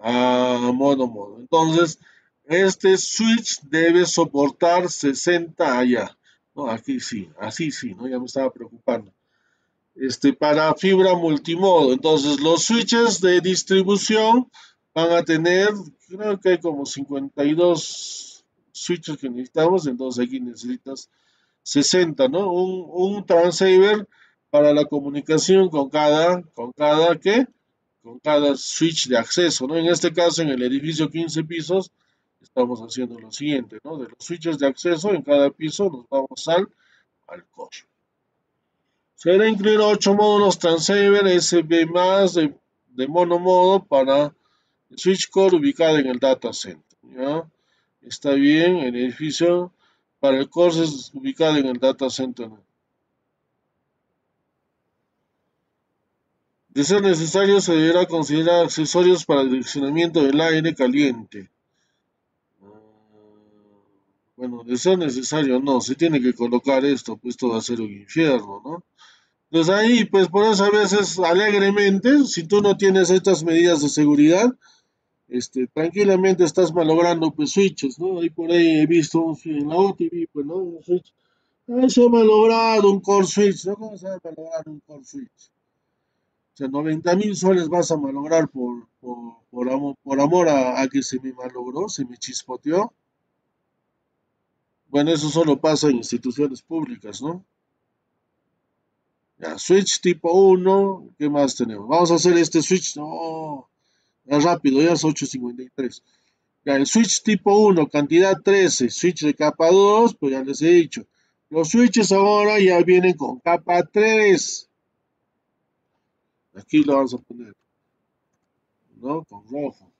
a modo modo. Entonces, este switch debe soportar 60 allá. No, aquí sí, así sí, ¿no? Ya me estaba preocupando. Este, para fibra multimodo. Entonces, los switches de distribución van a tener, creo que hay como 52 switches que necesitamos, entonces aquí necesitas 60, ¿no? Un, un transceiver para la comunicación con cada, con cada, ¿qué? Con cada switch de acceso, ¿no? En este caso, en el edificio 15 pisos, estamos haciendo lo siguiente, ¿no? De los switches de acceso en cada piso nos vamos al, al core. Se deben incluir 8 módulos transceiver SB más de, de monomodo para el switch core ubicado en el data center. Está bien, el edificio para el core es ubicado en el data center. De ser necesario, se deberá considerar accesorios para el direccionamiento del aire caliente. Bueno, de ser necesario, no, se tiene que colocar esto, pues esto va a ser un infierno, ¿no? Entonces ahí, pues por eso a veces alegremente, si tú no tienes estas medidas de seguridad, este, tranquilamente estás malogrando pues switches, ¿no? Ahí por ahí he visto en la OTV, pues, ¿no? Un switch. Ha malogrado un core switch, ¿no? ¿Cómo se va a malograr un core switch? O sea, 90 mil soles vas a malograr por, por, por amor, por amor a, a, que se me malogró, se me chispoteó. Bueno, eso solo pasa en instituciones públicas, ¿no? Ya, switch tipo 1, ¿qué más tenemos? Vamos a hacer este switch, no, es rápido, ya es 8.53. Ya, el switch tipo 1, cantidad 13, switch de capa 2, pues ya les he dicho. Los switches ahora ya vienen con capa 3. Aquí lo vamos a poner, ¿no? Con rojo.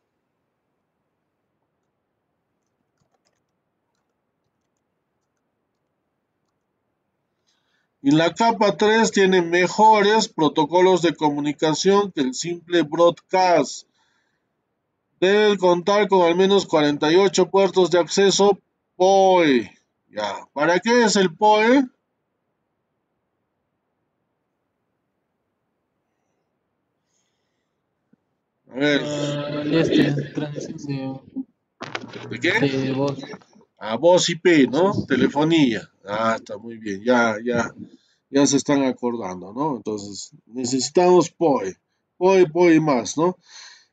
Y la capa 3 tiene mejores protocolos de comunicación que el simple broadcast. Debe contar con al menos 48 puertos de acceso PoE. Ya, ¿para qué es el PoE? A ver, Ah, este, ¿de qué? de voz. A voz IP, ¿no? Telefonía. Ah, está muy bien. Ya, ya, ya se están acordando, ¿no? Entonces, necesitamos PoE. PoE, PoE más, ¿no?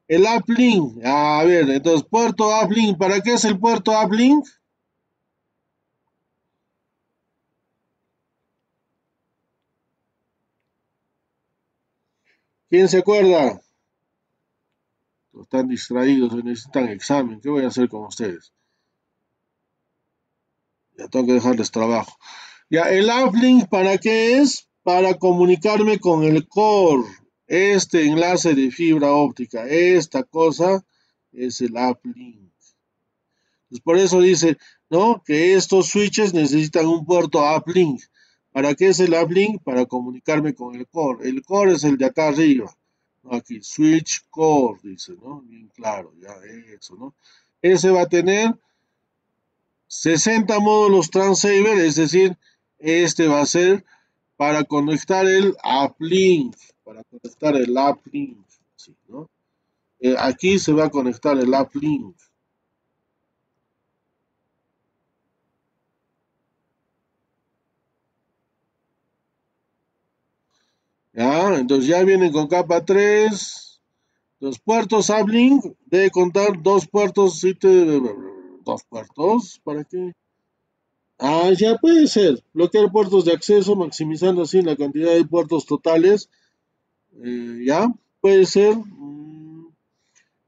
El uplink. A ver, entonces, puerto uplink. ¿Para qué es el puerto uplink? ¿Quién se acuerda? Están distraídos, necesitan examen. ¿Qué voy a hacer con ustedes? Ya tengo que dejarles trabajo. Ya, el uplink, ¿para qué es? Para comunicarme con el core. Este enlace de fibra óptica, esta cosa es el uplink. Pues por eso dice, ¿no? Que estos switches necesitan un puerto uplink. ¿Para qué es el uplink? Para comunicarme con el core. El core es el de acá arriba. Aquí, switch core, dice, ¿no? Bien claro, ya, eso, ¿no? Ese va a tener 60 módulos transceiver, es decir, este va a ser para conectar el uplink, para conectar el uplink. Eh, aquí se va a conectar el uplink. Ya, entonces ya vienen con capa 3. Los puertos uplink debe contar dos puertos, sí te- dos puertos, ¿para qué? Ah, ya puede ser. Bloquear puertos de acceso, maximizando así la cantidad de puertos totales. Eh, ya, puede ser. Mm,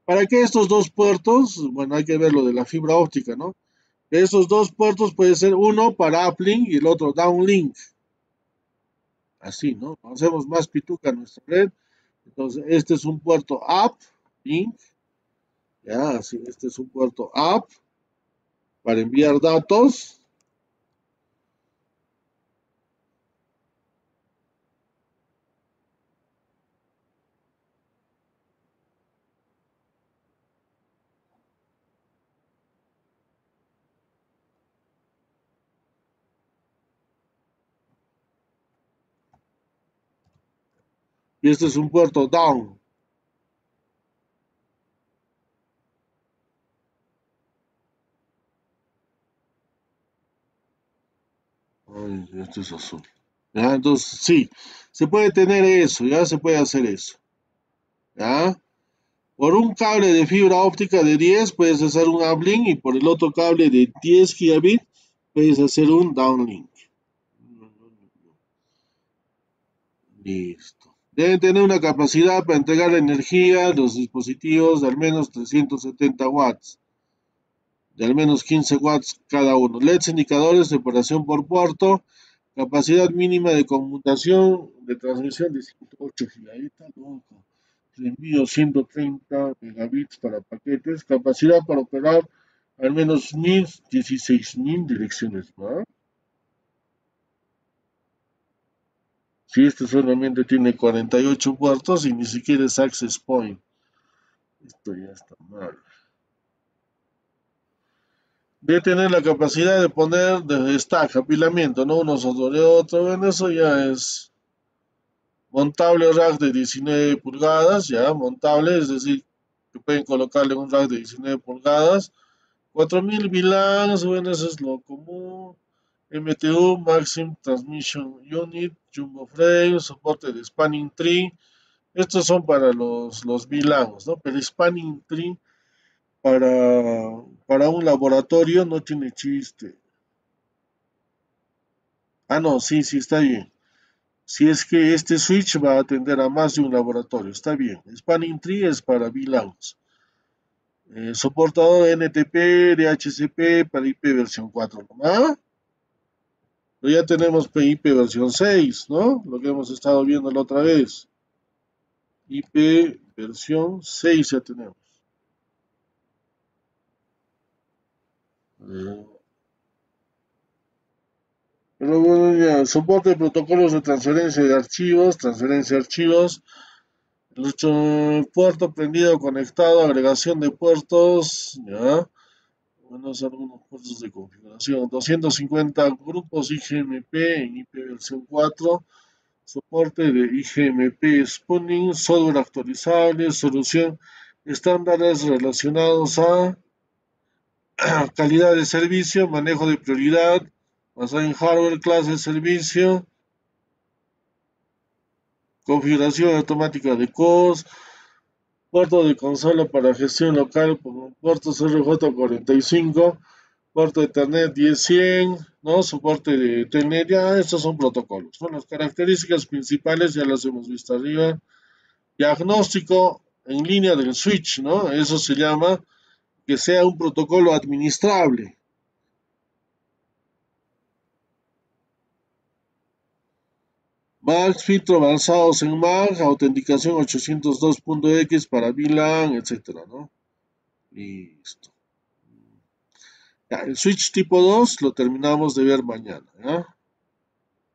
¿Para qué estos dos puertos? Bueno, hay que ver lo de la fibra óptica, ¿no? Estos dos puertos puede ser uno para uplink y el otro downlink. Así, ¿no? Hacemos más pituca nuestra red. Entonces, este es un puerto up, link. Ya, así, este es un puerto up para enviar datos. Y este es un puerto down. Ay, este es azul. ¿Ya? Entonces, sí, se puede tener eso, ya se puede hacer eso. Por un cable de fibra óptica de 10 puedes hacer un uplink y por el otro cable de 10 gigabit puedes hacer un downlink. Listo. Deben tener una capacidad para entregar energía a los dispositivos de al menos 370 watts, de al menos 15 watts cada uno. LEDs indicadores de operación por puerto, capacidad mínima de conmutación de transmisión de 108 gigabits, loco. Envío 130 megabits para paquetes, capacidad para operar al menos 1000, 16.000 direcciones más. Si este solamente tiene 48 puertos y ni siquiera es access point. Esto ya está mal. Debe tener la capacidad de poner de stack, apilamiento, no uno sobre otro. Bueno, eso ya es montable rack de 19 pulgadas, ya, montable, es decir, que pueden colocarle un rack de 19 pulgadas. 4000 VLANs, bueno, eso es lo común. MTU, Maximum Transmission Unit, Jumbo Frame, soporte de Spanning Tree. Estos son para los, los VLANs, ¿no? Pero Spanning Tree para, para un laboratorio no tiene chiste. Ah, no, sí, sí, está bien. si es que este switch va a atender a más de un laboratorio. Está bien. Spanning Tree es para VLANs. Eh, soportador NTP, DHCP para IP versión 4 nomás. Pero ya tenemos IP versión 6, ¿no? Lo que hemos estado viendo la otra vez. IP versión 6 ya tenemos. Pero soporte de protocolos de transferencia de archivos, transferencia de archivos, puerto prendido conectado, agregación de puertos, ya, algunos puertos de configuración, 250 grupos IGMP en IP versión 4, soporte de IGMP Spooning, software actualizable, solución, estándares relacionados a [clears throat] calidad de servicio, manejo de prioridad, basado en hardware, clase de servicio, configuración automática de COS, puerto de consola para gestión local, RJ45, puerto de Ethernet 10100, ¿no? Soporte de Telnet, ya estos son protocolos, ¿no? Las características principales ya las hemos visto arriba. Diagnóstico en línea del switch, ¿no? Eso se llama que sea un protocolo administrable. MAC, filtro avanzados en MAC, autenticación 802.x para VLAN, etcétera, ¿no? Listo. Ya, el switch tipo 2 lo terminamos de ver mañana, ¿ya?